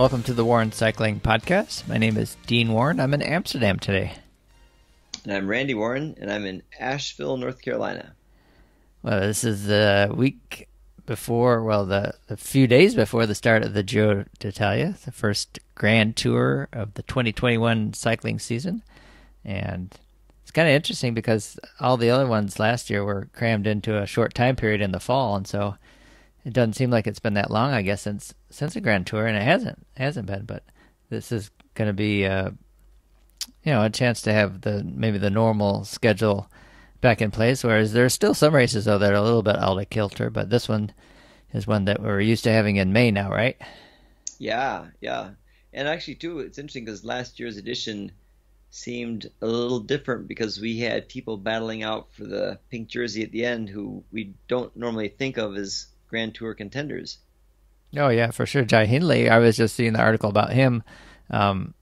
Welcome to the Warren Cycling Podcast. My name is Dean Warren. I'm in Amsterdam today. And I'm Randy Warren, and I'm in Asheville, North Carolina. Well, this is the week before, well, the, the few days before the start of the Giro d'Italia, the first grand tour of the 2021 cycling season. And it's kind of interesting because all the other ones last year were crammed into a short time period in the fall, and so it doesn't seem like it's been that long, I guess, since since the Grand Tour, and it hasn't hasn't been. But this is going to be, uh, you know, a chance to have the maybe the normal schedule back in place. Whereas there's still some races though that are a little bit out of kilter, but this one is one that we're used to having in May now, right? Yeah, yeah, and actually too, it's interesting because last year's edition seemed a little different because we had people battling out for the pink jersey at the end who we don't normally think of as Grand Tour contenders. Oh yeah, for sure. Jai Hindley. I was just seeing the article about him, um,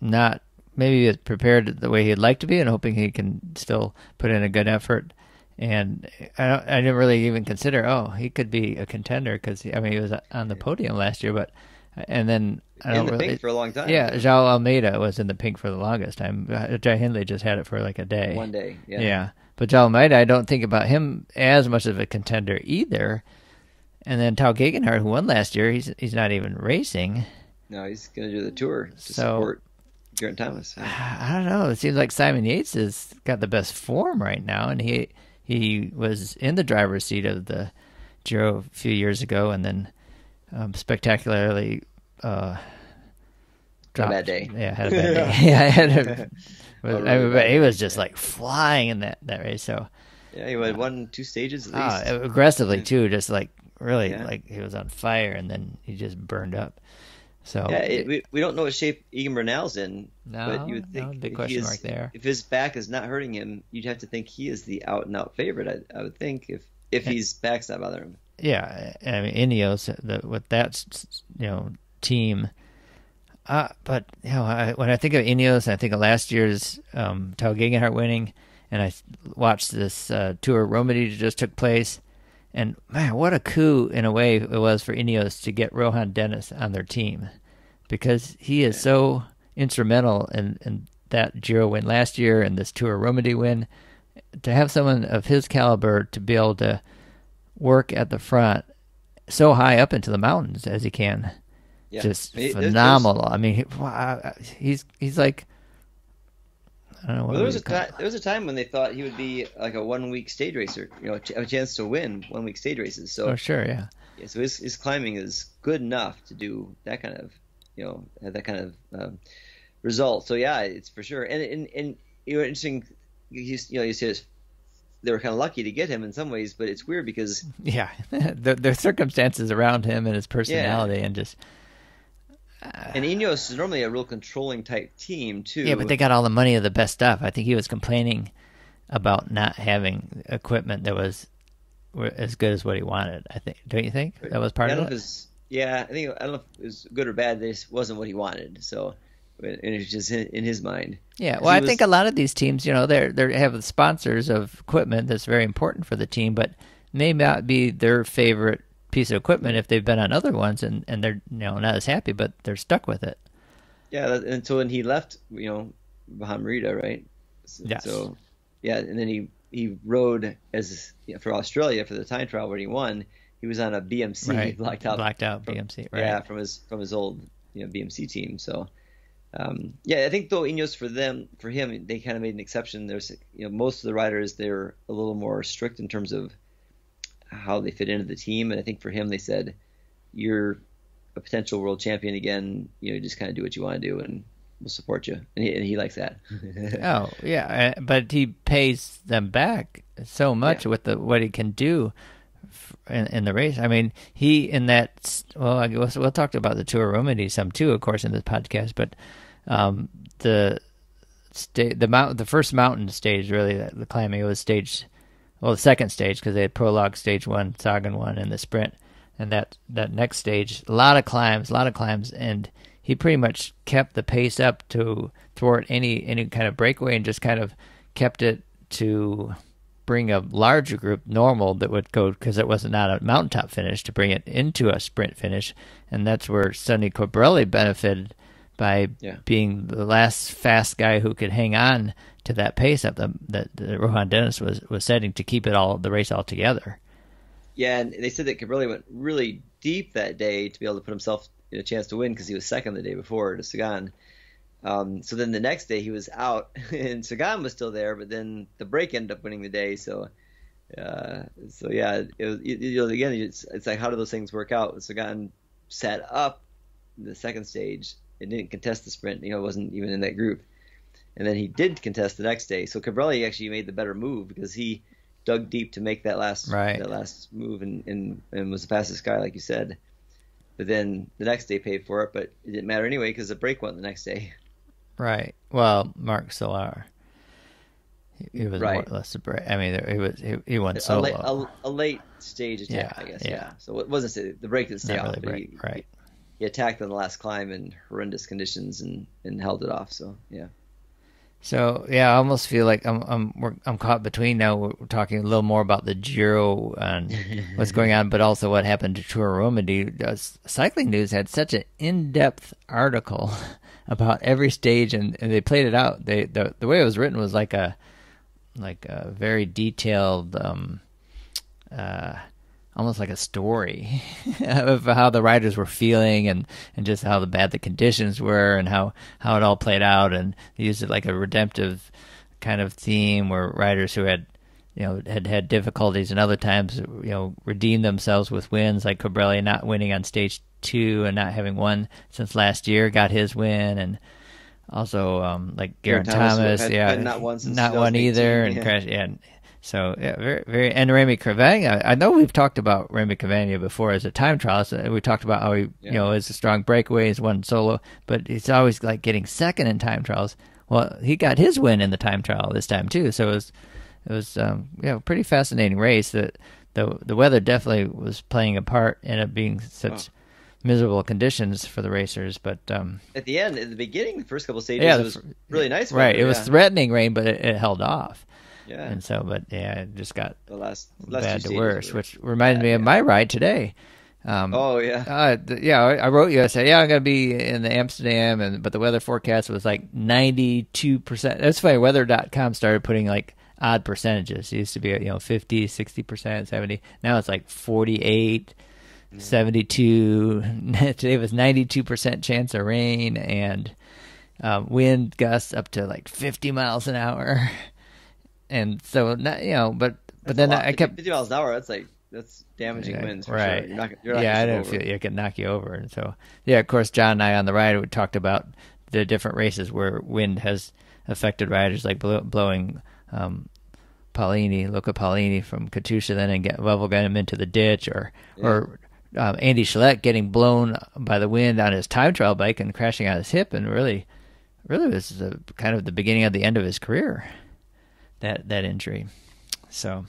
not maybe prepared the way he'd like to be, and hoping he can still put in a good effort. And I, I didn't really even consider, oh, he could be a contender because I mean he was on the podium last year, but and then I don't in the really, pink for a long time. Yeah, João Almeida was in the pink for the longest time. Uh, Jai Hindley just had it for like a day. One day, yeah. Yeah, but João Almeida, I don't think about him as much of a contender either. And then Tao Geoghegan Hart, who won last year, he's he's not even racing. No, he's going to do the tour to so, support Geraint Thomas. I don't know. It seems like Simon Yates has got the best form right now, and he he was in the driver's seat of the Giro a few years ago, and then um, spectacularly uh, dropped. a bad day. Yeah, had a bad day. yeah, I had a, was, really I he was just like flying in that that race. So yeah, he had won two stages at ah, least. Uh, aggressively too, just like really yeah. like he was on fire, and then he just burned up. So yeah, it, we, we don't know what shape Egan Bernal's in. No, but you would think no, big question is, mark there. If his back is not hurting him, you'd have to think he is the out and out favorite. I, I would think if if his back's not bothering him yeah, I mean Ineos the, with that you know team. Uh, but you know, I, when I think of Ineos, I think of last year's um, Tao Geoghegan Hart winning, and I watched this uh, Tour Romandie just took place, and man, what a coup in a way it was for Ineos to get Rohan Dennis on their team, because he is so instrumental in, in that Giro win last year and this Tour Romandie win. To have someone of his caliber to be able to work at the front so high up into the mountains as he can. Yeah. Just phenomenal. I mean, uh, he's he's like I don't know. Well, there was a time. There was a time when they thought he would be like a one week stage racer. You know, a chance to win one week stage races. So oh, sure, yeah. Yeah. So his his climbing is good enough to do that kind of you know that kind of um, result. So yeah, it's for sure. And and and you know, interesting. You, you know, you see they were kind of lucky to get him in some ways, but it's weird because yeah, the, the circumstances around him and his personality yeah. and just. And Ineos is normally a real controlling type team too. Yeah, but they got all the money of the best stuff. I think he was complaining about not having equipment that was as good as what he wanted. I think. Don't you think that was part of it? Was, yeah, I think I don't know if it was good or bad. This wasn't what he wanted. So and it's just in, in his mind. Yeah, well, I was, think a lot of these teams, you know, they're they have sponsors of equipment that's very important for the team, but may not be their favorite piece of equipment if they've been on other ones and and they're you know not as happy, but they're stuck with it. Yeah, and so when he left, you know, Baja right? So, yes. So yeah, and then he he rode as you know, for Australia for the time trial where he won. He was on a BMC right. blacked out blacked out from, BMC, right? Yeah, from his from his old you know BMC team. So um, yeah, I think though Ineos for them, for him, they kind of made an exception. There's, you know, most of the riders they're a little more strict in terms of how they fit into the team, and I think for him they said, "You're a potential world champion again. You know, just kind of do what you want to do, and we'll support you." And he, and he likes that. oh yeah, uh, but he pays them back so much yeah. with the what he can do in, in, the race. I mean, he in that. Well, I guess we'll talk about the Tour Romandie some too, of course, in this podcast. But um, the sta- the mount the first mountain stage really the, the climbing was stage well the second stage because they had prologue stage one Sagan one and the sprint. And that that next stage a lot of climbs a lot of climbs. And he pretty much kept the pace up to thwart any any kind of breakaway and just kind of kept it to bring a larger group normal that would go because it was not not a mountaintop finish to bring it into a sprint finish, and that's where Sonny Colbrelli benefited by Yeah. being the last fast guy who could hang on to that pace that the, that, that Rohan Dennis was was setting to keep it all the race all together. Yeah, and they said that Colbrelli went really deep that day to be able to put himself in a chance to win because he was second the day before to Sagan. Um, so then the next day he was out, and Sagan was still there, but then the break ended up winning the day. So, uh, so yeah, it was, you, you know, again, it's, it's like how do those things work out? Sagan set up the second stage and didn't contest the sprint. You know, wasn't even in that group, and then he did contest the next day. So Colbrelli actually made the better move because he dug deep to make that last Right. that last move and, and, and was the fastest guy, like you said. But then the next day paid for it, but it didn't matter anyway because the break went the next day. Right. Well, Marc Soler. He, he was more Right. or less a break. I mean, he was he, he A, solo. late, a, a late stage attack, Yeah, I guess. yeah. Yeah. So it wasn't the break didn't stay Not off, really break, he, right. He attacked on the last climb in horrendous conditions and, and held it off. So yeah. So yeah, I almost feel like I'm I'm we're, I'm caught between now. We're talking a little more about the Giro and what's going on, but also what happened to Tour Romandie. Uh, Cycling News had such an in-depth article about every stage, and, and they played it out. They the the way it was written was like a like a very detailed, um, uh, almost like a story of how the riders were feeling and, and just how the bad the conditions were and how, how it all played out. And they used it like a redemptive kind of theme where riders who had, you know, had had difficulties and other times, you know, redeemed themselves with wins, like Colbrelli not winning on stage two and not having won since last year, got his win. And also, um, like Geraint Thomas, Thomas, had- yeah, had not won since not one either, and yeah. crash, yeah. and So yeah, very, very, and Remy Cavagna. I know we've talked about Remy Cavagna before as a time trialist. Uh, We talked about how he, you know, is a strong breakaway, he's won solo, but he's always like getting second in time trials. Well, he got his win in the time trial this time too. So it was, it was, um, you know, pretty fascinating race. That the the weather definitely was playing a part in it being such miserable conditions for the racers. But um, At the end, at the beginning, the first couple stages, Yeah, it was really nice. right, weather, it was threatening rain, but it, it held off. Yeah. And so, but yeah, it just got the last, last bad to worse, were- which reminded me of my ride today. Um, Oh yeah. uh, th- yeah, I wrote you. I said, yeah, I'm gonna be in the Amsterdam, and but the weather forecast was like 92 percent. That's funny. Weather.com started putting like odd percentages. It used to be you know 50, 60 percent, 70. Now it's like 48, 72. Today was 92 percent chance of rain and um, wind gusts up to like 50 miles an hour. And so, not, you know, but but That's then. I kept 50 miles an hour. That's like that's damaging yeah, winds. For right. Sure. You're not, you're not yeah, I didn't over. feel it could knock you over. And so, yeah, of course, John and I on the ride we talked about the different races where wind has affected riders, like blow, blowing um, Paolini, Luca Paolini from Katusha, then and get level gun him into the ditch, or or um, Andy Schleck getting blown by the wind on his time trial bike and crashing on his hip, and really, really was the, kind of the beginning of the end of his career. That that injury. So.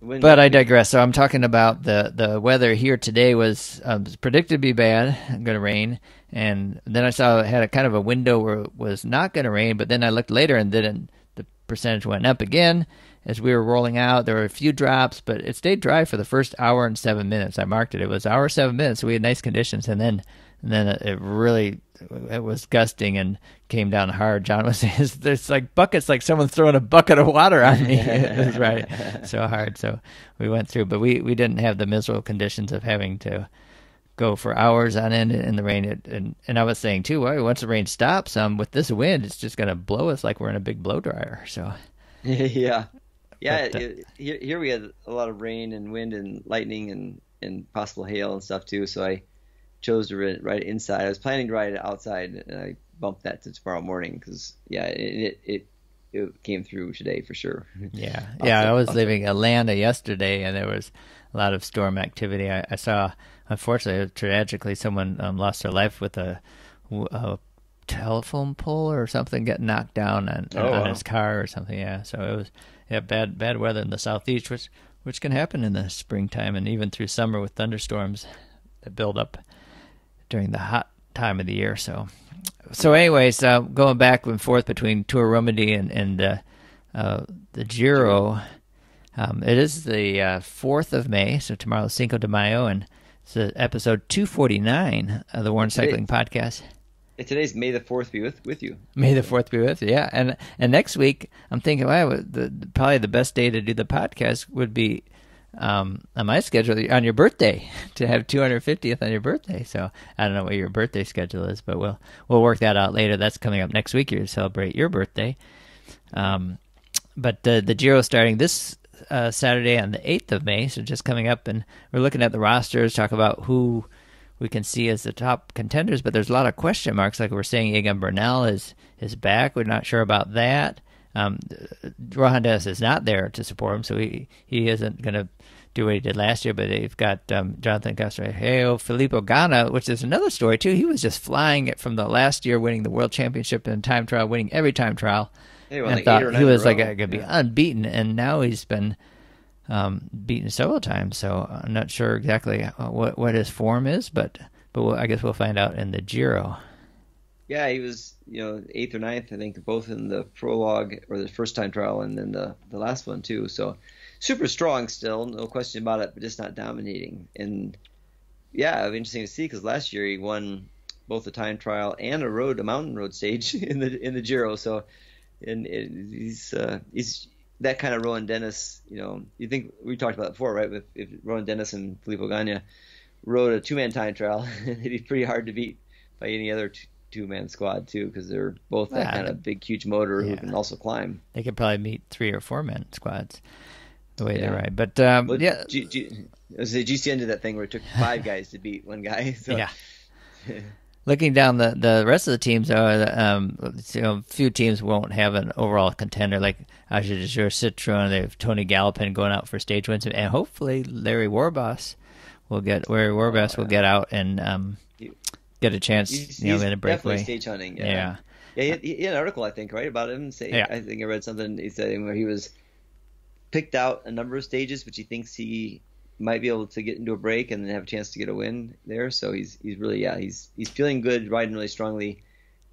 Wind- But I digress. So I'm talking about the the weather here today was um, predicted to be bad, going to rain, and then I saw it had a kind of a window where it was not going to rain. But then I looked later, and then the percentage went up again as we were rolling out. There were a few drops, but it stayed dry for the first hour and seven minutes. I marked it. It was hour seven minutes. So we had nice conditions, and then and then it really it was gusting and came down hard. John was saying, "There's like buckets, like someone's throwing a bucket of water on me." it was right so hard. So we went through, but we we didn't have the miserable conditions of having to go for hours on end in the rain. It, and and I was saying too, well, once the rain stops, um, with this wind, it's just going to blow us like we're in a big blow dryer. So yeah, yeah. But, uh, here, here we had a lot of rain and wind and lightning and and possible hail and stuff too. So I chose to write ride it inside. I was planning to write it outside, and I bumped that to tomorrow morning because yeah, it, it it it came through today for sure. Yeah, yeah. I was leaving Atlanta yesterday, and there was a lot of storm activity. I, I saw, unfortunately, tragically, someone um, lost their life with a, a telephone pole or something getting knocked down on, Oh, on wow. his car or something. Yeah, so it was yeah bad bad weather in the southeast, which which can happen in the springtime and even through summer with thunderstorms that build up during the hot time of the year. So, so anyways, uh, going back and forth between Tour Romandie and and uh, uh, the Giro, Um, it is the uh, 4th of May, so tomorrow is Cinco de Mayo, and it's episode 249 of the Warren Cycling Podcast. Today's May the 4th be with, with you. May the 4th be with you, yeah. And and next week, I'm thinking, wow, the, probably the best day to do the podcast would be um, on my schedule on your birthday to have 250th on your birthday. So I don't know what your birthday schedule is, but we'll we'll work that out later. That's coming up next week. you're celebrate your birthday. Um, but the the Giro starting this uh, Saturday on the 8th of May, so just coming up, and we're looking at the rosters, talk about who we can see as the top contenders, but there's a lot of question marks. Like we're saying, Egan Bernal is is back. We're not sure about that. Um, Rohan Dennis is not there to support him, so he he isn't going to do what he did last year. But they've got um, Jonathan Castroviejo, Filippo Ganna, which is another story too. He was just flying it from the last year, winning the world championship in time trial, winning every time trial. Hey, well, and like thought he was like going to be Yeah. unbeaten, and now he's been um, beaten several times. So I'm not sure exactly uh, what what his form is, but but we'll, I guess we'll find out in the Giro. Yeah, he was, you know, eighth or ninth, I think, both in the prologue or the first time trial and then the, the last one, too. So super strong still, no question about it, but just not dominating. And yeah, it'll be interesting to see because last year he won both the time trial and a road, a mountain road stage in the in the Giro. So, and it, he's uh, he's that kind of Rohan Dennis. You know, you think we talked about it before, right? With if Rohan Dennis and Filippo Ganna rode a two man time trial, it'd be pretty hard to beat by any other t- two man squad too, because they're both that Yeah, kind of big, huge motor yeah. who can also climb. They could probably meet three or four man squads the way they ride. But um, But yeah, G- G- I was gonna say, GCN did that thing where it took five guys to beat one guy. So, yeah. Looking down the, the rest of the teams, are um, you know, a few teams won't have an overall contender like AG2R Citroen. They have Tony Gallopin going out for stage wins, and hopefully Larry Warbasse will get Larry Warbasse will get out and um, He- get a chance, He's, you know, in a break. definitely stage hunting. Yeah. Yeah. Yeah, he he had an article I think right about him. Say, Yeah. I think I read something he said where he was picked out a number of stages, which he thinks he might be able to get into a break and then have a chance to get a win there. So he's he's really yeah he's he's feeling good, riding really strongly,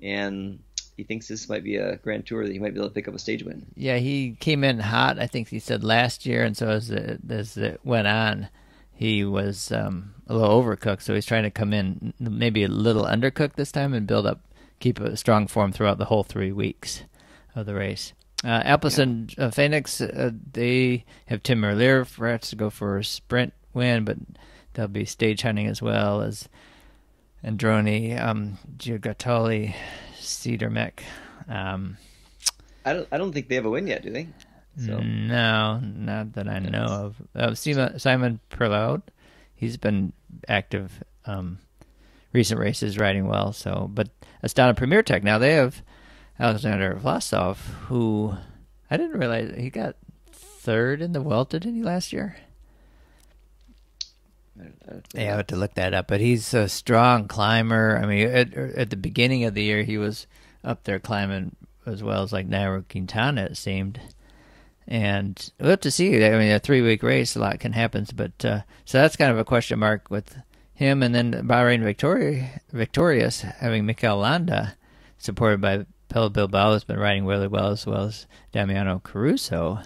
and he thinks this might be a Grand Tour that he might be able to pick up a stage win. Yeah, he came in hot. I think he said last year, and so as it, as it went on, he was um, a little overcooked. So he's trying to come in maybe a little undercooked this time and build up, keep a strong form throughout the whole three weeks of the race. Uh, Alpes and uh, Phoenix, uh, they have Tim Merlier perhaps to go for a sprint win, but they'll be stage hunting as well as Androni, um, Giocattoli, Sidermec. Um, I don't I don't think they have a win yet, do they? So no, not that I know of. Uh, Simon, Simon Pellaud, he's been active um, recent races, riding well. So, but Astana Premier Tech now they have Alexander Vlasov, who I didn't realize he got third in the Vuelta, didn't he last year? Yeah, I have to look that up. But he's a strong climber. I mean, at, at the beginning of the year, he was up there climbing as well as like Nairo Quintana, it seemed. And we'll have to see. I mean, a three week race, a lot can happen. But uh, so that's kind of a question mark with him. And then Bahrain Victoria, Victorious having Mikel Landa, supported by Pello Bilbao, has been riding really well, as well as Damiano Caruso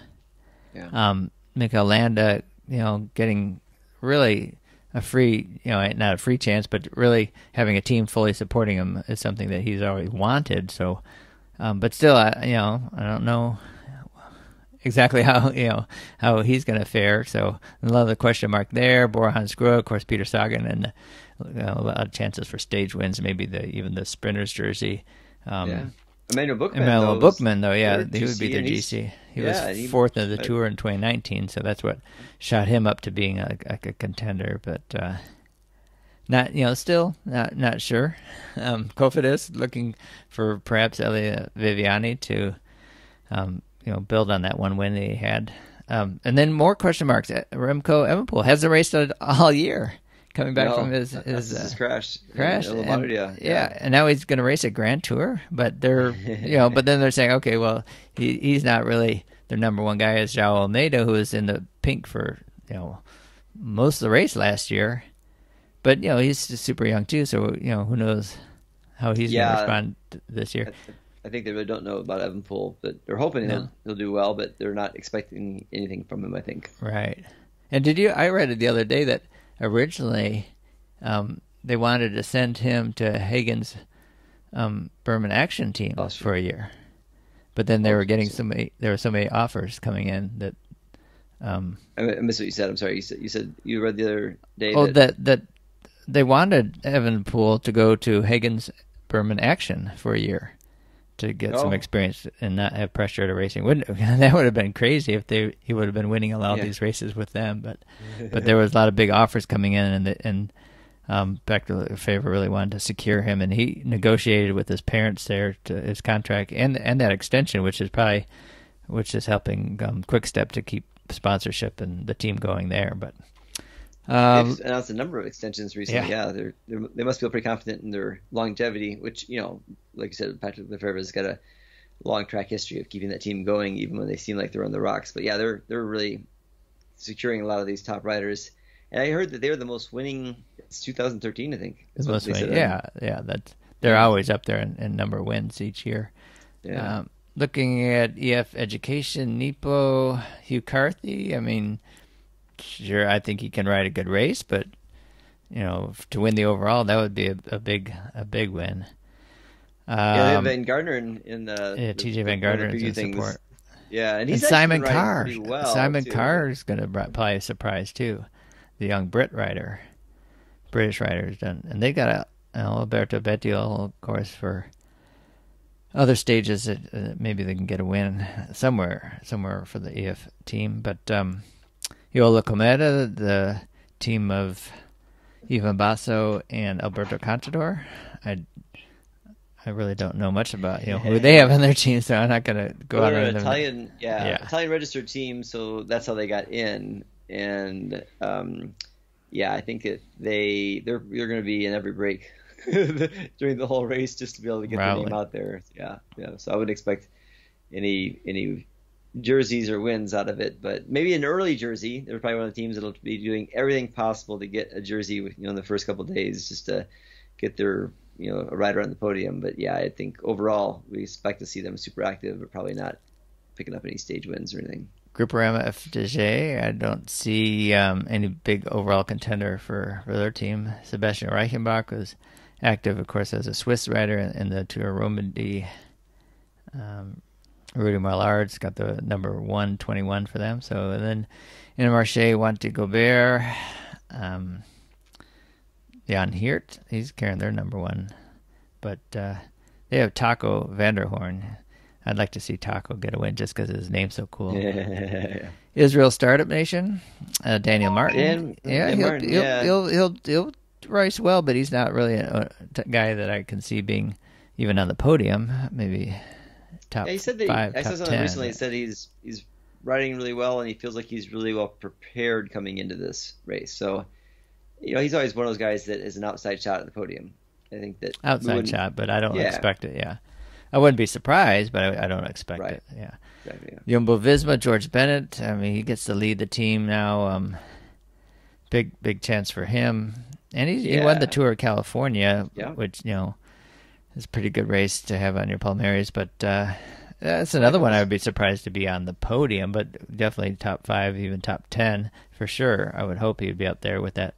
yeah. um, Mikel Landa, you know, getting really a free, you know, not a free chance, but really having a team fully supporting him is something that he's always wanted. So, um, but still, I, you know, I don't know exactly how you know how he's going to fare. So another question mark there. Bora-Hansgrohe, of course, Peter Sagan, and you know, a lot of chances for stage wins. Maybe the even the sprinter's jersey. Um, yeah. Emanuel Buchmann. Emmanuel though, Buchmann, though, yeah, he would be their GC. He yeah, was fourth of the tour in 2019, so that's what shot him up to being a, like a contender. But uh, not, you know, still not not sure. Um, Cofidis looking for perhaps Elia Viviani to, um, you know, build on that one win they had. Um, and then more question marks. Remco Evenepoel hasn't raced all year, coming back No, from his his, his uh, crash. crash. and- Lombardia. yeah, and now he's going to race a Grand Tour, but they're you know, but then they're saying, okay, well, he he's not really their number one guy is Joao Almeida, who was in the pink for you know most of the race last year, but you know he's just super young too, so you know who knows how he's going to respond this year. I, think they really don't know about Evenepoel, but they're hoping no. he'll, he'll do well, but they're not expecting anything from him. I think. Right. And did you? I read it the other day that originally um, they wanted to send him to Hagen's um, Berman Axeon Team oh, for a year, but then they oh, were getting so many. There were so many offers coming in that. Um, I missed what you said. I'm sorry. You said you said you read the other day. Oh, that that, that they wanted Evenepoel to go to Hagen's Berman Axeon for a year to get oh. some experience and not have pressure at a racing. Wouldn't that would have been crazy if they he would have been winning a lot of yeah. these races with them. But but there was a lot of big offers coming in, and the, and um, Beck Favor really wanted to secure him, and he negotiated with his parents there to his contract and and that extension, which is probably which is helping um, Quick Step to keep sponsorship and the team going there. But um, They've announced a number of extensions recently. Yeah, yeah they're, they're, they must feel pretty confident in their longevity, which you know, like you said, Patrick Lefevere has got a long track history of keeping that team going, even when they seem like they're on the rocks. But yeah, they're they're really securing a lot of these top riders. And I heard that they're the most winning. It's 2013, I think. That's most winning. Yeah, yeah. That they're always up there in, in number of wins each year. Yeah. Um, looking at EF Education, Nippo, Hugh Carthy. I mean sure, I think he can ride a good race, but you know, to win the overall, that would be a, a big a big win. Um, yeah, Van Garderen in, in the yeah, TJ Van Garderen in support. Yeah, and he's and Simon Carr. Well Simon too. Carr is going to probably a surprise too. The young Brit rider, British rider's done, and they got a Alberto Bettiol, of course, for other stages that uh, maybe they can get a win somewhere, somewhere for the EF team. But um, Eolo-Kometa, the team of Ivan Basso and Alberto Contador. I I really don't know much about you know who they have on their team, so I'm not gonna go well, out. An Italian, yeah, yeah, Italian registered team, so that's how they got in. And um, yeah, I think it, they they're they're going to be in every break during the whole race just to be able to get their name out there. Yeah, yeah. So I would expect any any jerseys or wins out of it, but maybe an early jersey. They're probably one of the teams that'll be doing everything possible to get a jersey, you know, in the first couple days, just to get their, you know, a rider on the podium. But yeah, I think overall we expect to see them super active, but probably not picking up any stage wins or anything. Groupama FDJ, I don't see um, any big overall contender for, for their team. Sebastian Reichenbach was active, of course, as a Swiss rider in, in the Tour Romandie um, Rudy Molard's got the number 121 for them. So and then Intermarché Wanty Gobert, um, Jan Hirt, he's carrying their number one. But uh, they have Taco van der Hoorn. I'd like to see Taco get a win just because his name's so cool. Yeah. Israel Startup Nation, uh, Daniel Martin. Dan, yeah, he'll, Martin, he'll, yeah. He'll, he'll, he'll, race well, but he's not really a, a guy that I can see being even on the podium. Maybe top. Yeah, he said that. Five, he, I saw something 10. recently. He said he's he's riding really well and he feels like he's really well prepared coming into this race. So, you know, he's always one of those guys that is an outside shot at the podium. I think that outside shot, but I don't yeah. expect it. Yeah, I wouldn't be surprised, but I, I don't expect right. it. Yeah. Exactly, yeah. Jumbo Visma, George Bennett. I mean, he gets to lead the team now. Um, big big chance for him, and he yeah. he won the Tour of California, which you know it's a pretty good race to have on your Palmares, but uh, that's another one I would be surprised to be on the podium, but definitely top five, even top ten for sure. I would hope he would be up there with that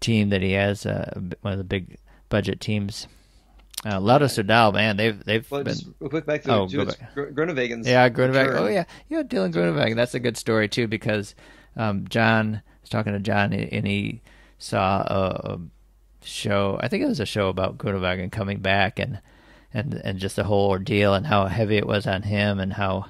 team that he has, uh, one of the big budget teams. Uh, Lotto Soudal, man, they've they've well, been. Real quick back to, oh. Groenewegen. Yeah, Groenewegen. Oh yeah, yeah, Dylan Groenewegen. That's a good story too because um, John was talking to John and he saw a, show. I think it was a show about Groenewegen coming back and and and just the whole ordeal and how heavy it was on him and how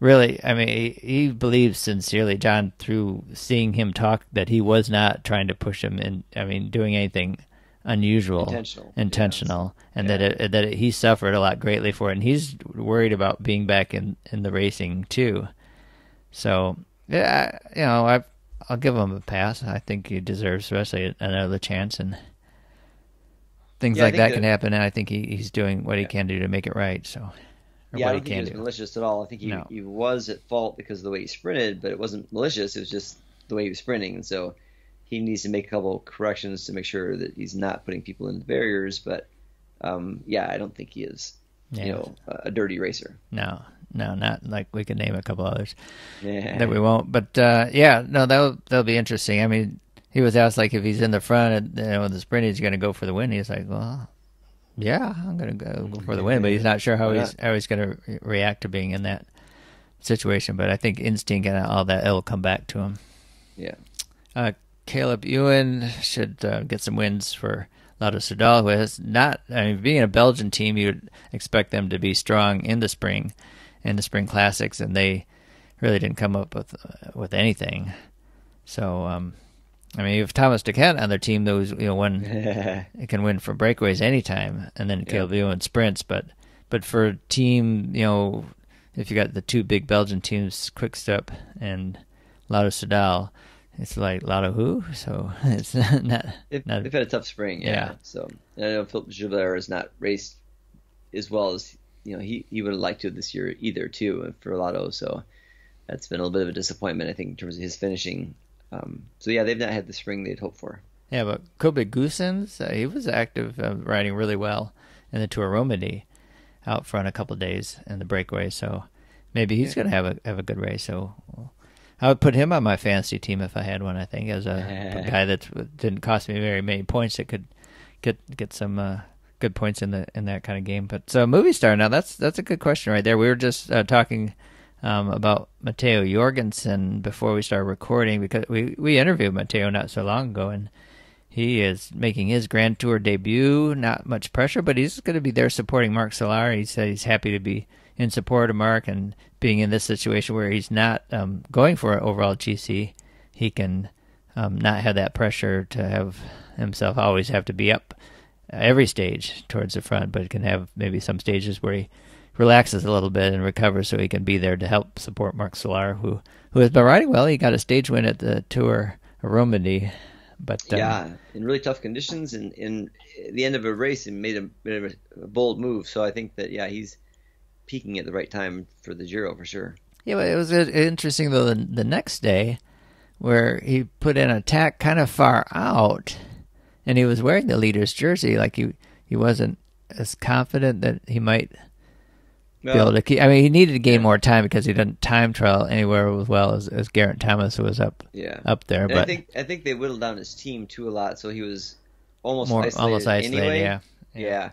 really I mean he, he believes sincerely John through seeing him talk that he was not trying to push him in I mean doing anything unusual intentional intentional yes. and yeah. that it, that it, he suffered a lot greatly for it and he's worried about being back in in the racing too so yeah you know I've I'll give him a pass. I think he deserves, especially another chance, and things yeah, like that, that, can happen. And I think he, he's doing what he can do to make it right. So, yeah, I don't think he was do. malicious at all. I think he, no. he was at fault because of the way he sprinted, but it wasn't malicious. It was just the way he was sprinting, and so he needs to make a couple corrections to make sure that he's not putting people into barriers. But um, yeah, I don't think he is yeah. you know a dirty racer. No, no, not like we could name a couple others yeah. that we won't. But uh, yeah, no, that'll that'll be interesting. I mean, he was asked like if he's in the front and you know the sprint he's going to go for the win. He's like, well, yeah, I'm going to go for the win, but he's not sure how he's how he's going to react to being in that situation. But I think instinct and all that it'll come back to him. Yeah. Uh, Caleb Ewan should uh, get some wins for Lotto Soudal, who has not. I mean, being a Belgian team, you'd expect them to be strong in the spring, in the spring classics, and they really didn't come up with uh, with anything. So, um, I mean, if Thomas De Gendt on their team, those you know, one it can win for breakaways anytime, and then Caleb Ewan sprints. But but for a team, you know, if you got the two big Belgian teams, Quickstep and Lotto Soudal, it's like Lotto who? So it's not. They've, not, they've had a tough spring. Yeah. yeah. So I know Philippe Gilbert has not raced as well as you know he, he would have liked to this year either too for Lotto. So that's been a little bit of a disappointment I think in terms of his finishing. Um, so yeah, they've not had the spring they'd hoped for. Yeah, but Kobe Goossens, uh, he was active, uh, riding really well in the Tour Romandie out front a couple days in the breakaway. So maybe he's yeah. going to have a have a good race. So I would put him on my fantasy team if I had one. I think as a, a guy that didn't cost me very many points that could get get some uh, good points in the in that kind of game. But so movie star now that's that's a good question right there. We were just uh, talking um, about Matteo Jorgensen before we started recording because we we interviewed Matteo not so long ago and he is making his Grand Tour debut. Not much pressure, but he's going to be there supporting Marc Soler. He said he's happy to be in support of Mark and being in this situation where he's not um, going for an overall GC, he can um, not have that pressure to have himself always have to be up every stage towards the front, but can have maybe some stages where he relaxes a little bit and recovers so he can be there to help support Marc Soler, who who has been riding well. He got a stage win at the Tour of Romandie. But um, yeah, in really tough conditions, and in the end of a race, and made a, a bold move. So I think that yeah, he's peaking at the right time for the Giro for sure. Yeah, but it was interesting though the, the next day where he put in an attack kind of far out, and he was wearing the leader's jersey. Like he he wasn't as confident that he might be able to keep. I mean, he needed to gain more time because he didn't time trial anywhere as well as, as Geraint Thomas who was up. Yeah. up there. And but I think I think they whittled down his team too a lot, so he was almost more isolated almost isolated. Anyway. Yeah. yeah. yeah.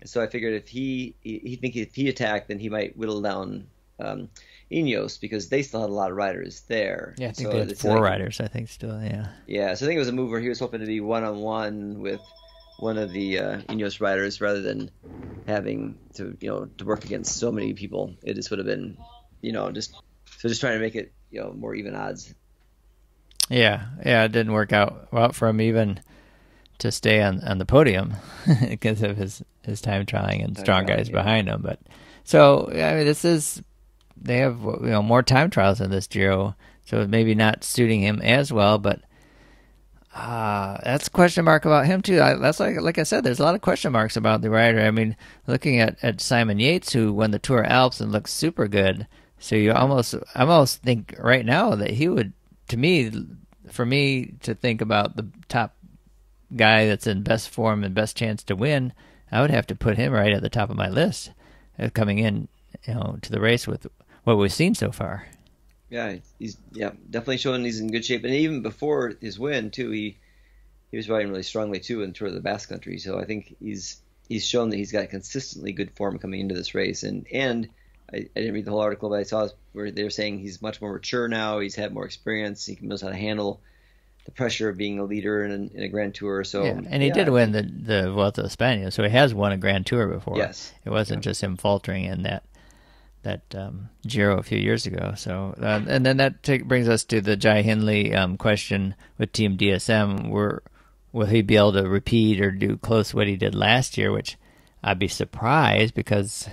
And so I figured if he he think if he attacked, then he might whittle down um, Ineos because they still had a lot of riders there. Yeah, I think so they had four like, riders. I think still. Yeah. Yeah, so I think it was a move where he was hoping to be one on one with one of the uh, Ineos riders rather than having to you know to work against so many people. It just would have been you know just so just trying to make it you know more even odds. Yeah, yeah, it didn't work out well for him even to stay on on the podium because of his his time trying and strong guys yeah. behind him. But so I mean, this is they have you know more time trials in this Giro, so maybe not suiting him as well. But uh, that's a question mark about him too. I, that's like like I said, there's a lot of question marks about the rider. I mean, looking at, at Simon Yates, who won the Tour Alps and looks super good. So you almost I almost think right now that he would, to me, for me to think about the top guy that's in best form and best chance to win, I would have to put him right at the top of my list, uh, coming in, you know, to the race with what we've seen so far. Yeah, he's yeah definitely showing he's in good shape, and even before his win too, he he was riding really strongly too in Tour of the Basque Country. So I think he's he's shown that he's got consistently good form coming into this race, and and I, I didn't read the whole article, but I saw where they're saying he's much more mature now. He's had more experience. He knows how to handle the pressure of being a leader in, a, in a Grand Tour. So yeah, and he yeah, did win the the Vuelta a España, so he has won a Grand Tour before. Yes, it wasn't yeah. just him faltering in that that um, Giro a few years ago. So uh, and then that take, brings us to the Jai Hindley um, question with Team DSM. Were will he be able to repeat or do close what he did last year? Which I'd be surprised because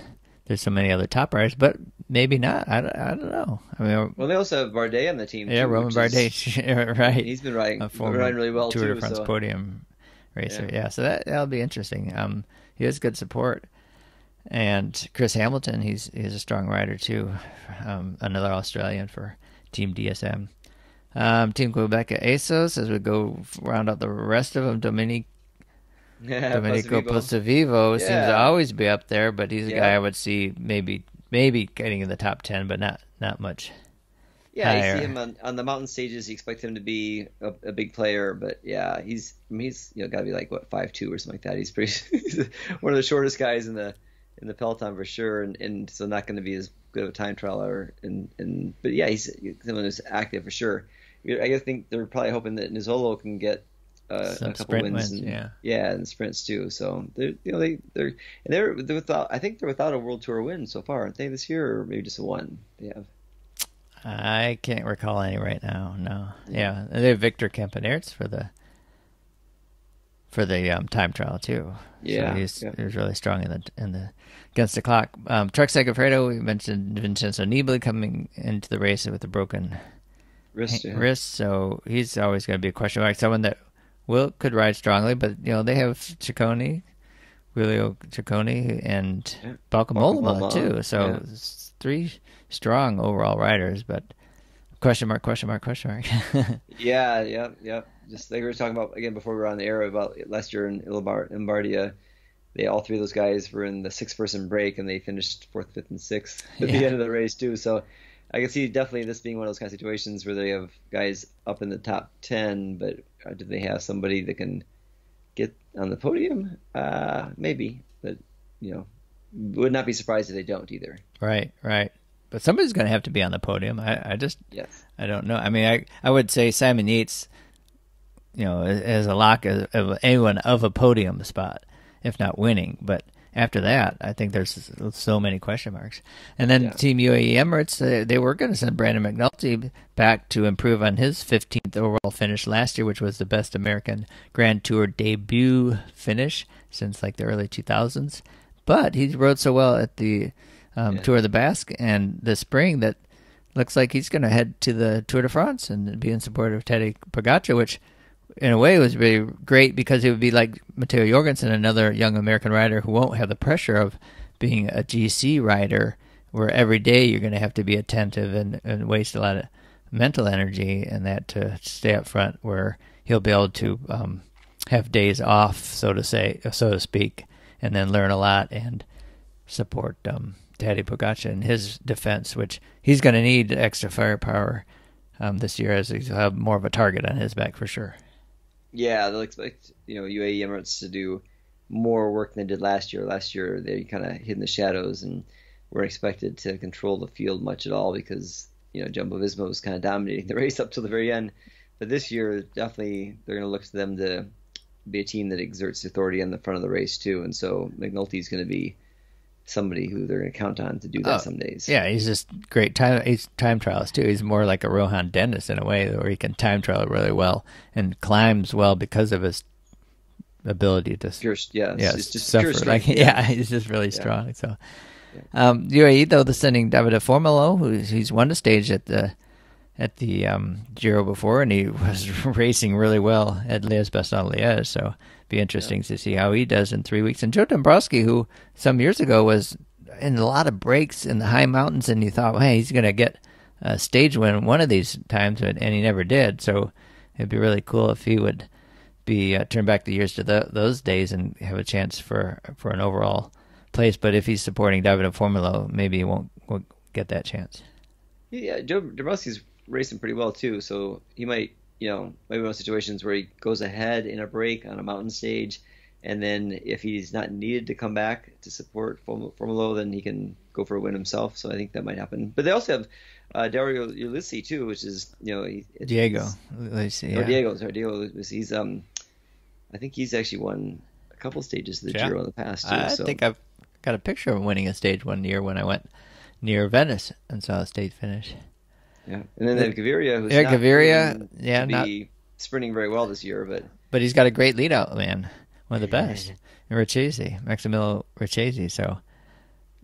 there's so many other top riders, but maybe not. I, I don't know. I mean, well, they also have Bardet on the team. Yeah, too, Romain Bardet, right? He's been riding, riding really well Tour too. de France so. podium racer. Yeah. yeah. so that that'll be interesting. Um, he has good support, and Chris Hamilton, he's he's a strong rider too. Um, another Australian for Team DSM. Um, Team Qhubeka Assos, as we go round out the rest of them, Dominique Domenico Pozzovivo seems to always be up there, but he's a yeah. guy I would see maybe maybe getting in the top ten, but not not much. Yeah, higher. you see him on, on the mountain stages. You expect him to be a, a big player, but yeah, he's I mean, he's you know got to be like what five two or something like that. He's pretty he's one of the shortest guys in the in the peloton for sure, and, and so not going to be as good of a time trialer. And and but yeah, he's someone who's active for sure. I guess think they're probably hoping that Nizzolo can get uh, a couple wins, wins, and, yeah, yeah, and sprints too. So they're you know they they're and they're, they're without I think they're without a World Tour win so far, aren't they this year, or maybe just a one? They have. I can't recall any right now. No, yeah, they have Victor Campenaerts for the for the um, time trial too. Yeah, so he's, yeah. he was really strong in the in the against the clock. Um, Trek Segafredo, we mentioned Vincenzo Nibali coming into the race with a broken wrist, yeah. wrist, so he's always going to be a question mark. Someone that will could ride strongly, but you know they have Ciccone, Giulio Ciccone, and yeah. Bauke too. So yeah. three strong overall riders, but question mark, question mark, question mark. yeah, yeah, yeah. Just like we were talking about again before we were on the air about Lester and Lombardia. They all three of those guys were in the six-person break, and they finished fourth, fifth, and sixth at yeah. the end of the race too. So I can see definitely this being one of those kind of situations where they have guys up in the top ten, but uh, do they have somebody that can get on the podium? Uh, maybe, but you know, would not be surprised if they don't either. Right, right but somebody's going to have to be on the podium. I, I just, yes. I don't know. I mean, I, I would say Simon Yates, you know, as a lock of, of anyone of a podium spot, if not winning. But after that, I think there's so many question marks. And then yeah. Team UAE Emirates, uh, they were going to send Brandon McNulty back to improve on his 15th overall finish last year, which was the best American Grand Tour debut finish since like the early 2000s. But he rode so well at the um, yeah. Tour of the Basque and the spring that looks like he's going to head to the Tour de France and be in support of Tadej Pogacar, which in a way was really great because it would be like Matteo Jorgensen, another young American rider who won't have the pressure of being a GC rider, where every day you're going to have to be attentive and, and waste a lot of mental energy and that to stay up front, where he'll be able to um, have days off, so to say, so to speak, and then learn a lot and support um, Tadej Pogacar in his defense, which he's going to need extra firepower um, this year as he'll have more of a target on his back for sure. Yeah, they'll expect you know UAE Emirates to do more work than they did last year. Last year they kind of hid in the shadows and weren't expected to control the field much at all because you know Jumbo Visma was kind of dominating the race up to the very end. But this year, definitely they're going to look to them to be a team that exerts authority on the front of the race too. And so McNulty's going to be somebody who they're going to count on to do that oh, some days. Yeah, he's just great time. He's time trials too. He's more like a Rohan Dennis in a way, where he can time trial really well and climbs well because of his ability to. Pure, yeah, yeah, it's just suffer. Like, yeah. yeah. he's just really strong. Yeah. So, um, UAE though, the sending Davide Formolo, who he's won a stage at the at the um, Giro before, and he was racing really well at Liège Bastogne Liège. So be interesting yeah. to see how he does in three weeks. And Joe Dombrowski, who some years ago was in a lot of breaks in the high mountains, and you thought, well, hey, he's going to get a stage win one of these times, and he never did. So it'd be really cool if he would be uh, turn back the years to the, those days and have a chance for for an overall place. But if he's supporting David Formolo, maybe he won't, won't get that chance. Yeah, Joe Dombrowski's racing pretty well too, so he might you know, maybe one situations where he goes ahead in a break on a mountain stage, and then if he's not needed to come back to support Formolo, then he can go for a win himself. So I think that might happen. But they also have uh, Dario Ulissi too, which is you know he, Diego Ulissi. Yeah. Diego, sorry, Diego Ulissi. He's um, I think he's actually won a couple stages of the yeah. Giro in the past too. I so. think I've got a picture of him winning a stage one year when I went near Venice and saw a stage finish. Yeah, and then they have Gaviria, who's Eric Gaviria, yeah, to not be sprinting very well this year, but but he's got a great lead out man, one of the best. And Richeze, Maximiliano Richeze. So,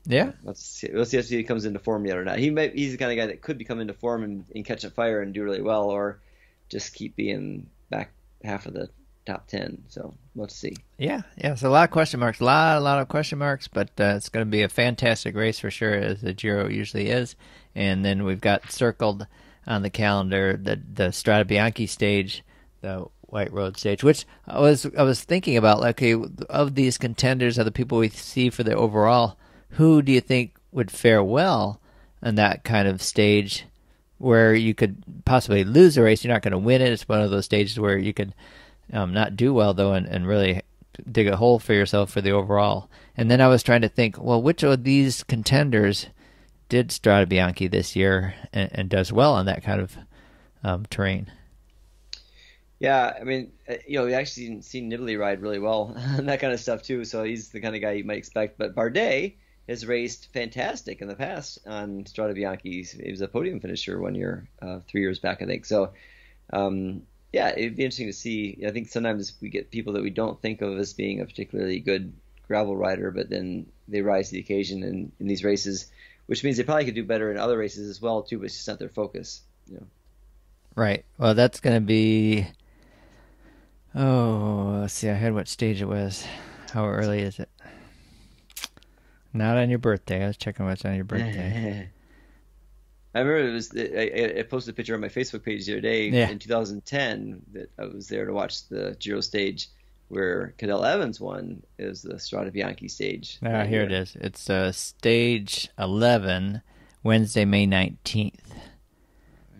yeah, let's see, let's see if he comes into form yet or not. He might, he's the kind of guy that could be coming into form and, and catch a fire and do really well, or just keep being back half of the top 10. So let's see. Yeah, yeah. So a lot of question marks, a lot, a lot of question marks, but uh, it's going to be a fantastic race for sure, as the Giro usually is. And then we've got circled on the calendar the the Strade Bianche stage, the White Road stage, which I was I was thinking about. Like, okay, of these contenders, of the people we see for the overall, who do you think would fare well on that kind of stage, where you could possibly lose a race? You're not going to win it. It's one of those stages where you could um, not do well though, and, and really dig a hole for yourself for the overall. And then I was trying to think, well, which of these contenders did Strade Bianche this year and, and does well on that kind of um, terrain? Yeah, I mean, uh, you know, we actually seen Nibali ride really well and that kind of stuff too. So he's the kind of guy you might expect. But Bardet has raced fantastic in the past on Strade Bianche. He was a podium finisher one year, uh, three years back, I think. So, um, yeah, it'd be interesting to see. I think sometimes we get people that we don't think of as being a particularly good gravel rider, but then they rise to the occasion in, in these races, which means they probably could do better in other races as well too. But it's just not their focus. You know. Right. Well, that's going to be Oh, let's see. I had what stage it was. How early is it? Not on your birthday. I was checking what's on your birthday. I remember it was. I, I, posted a picture on my Facebook page the other day yeah. in 2010 that I was there to watch the Giro stage where Cadel Evans won. Is the Strade Bianche stage? Ah, here it is. It's uh, stage 11, Wednesday, May 19th.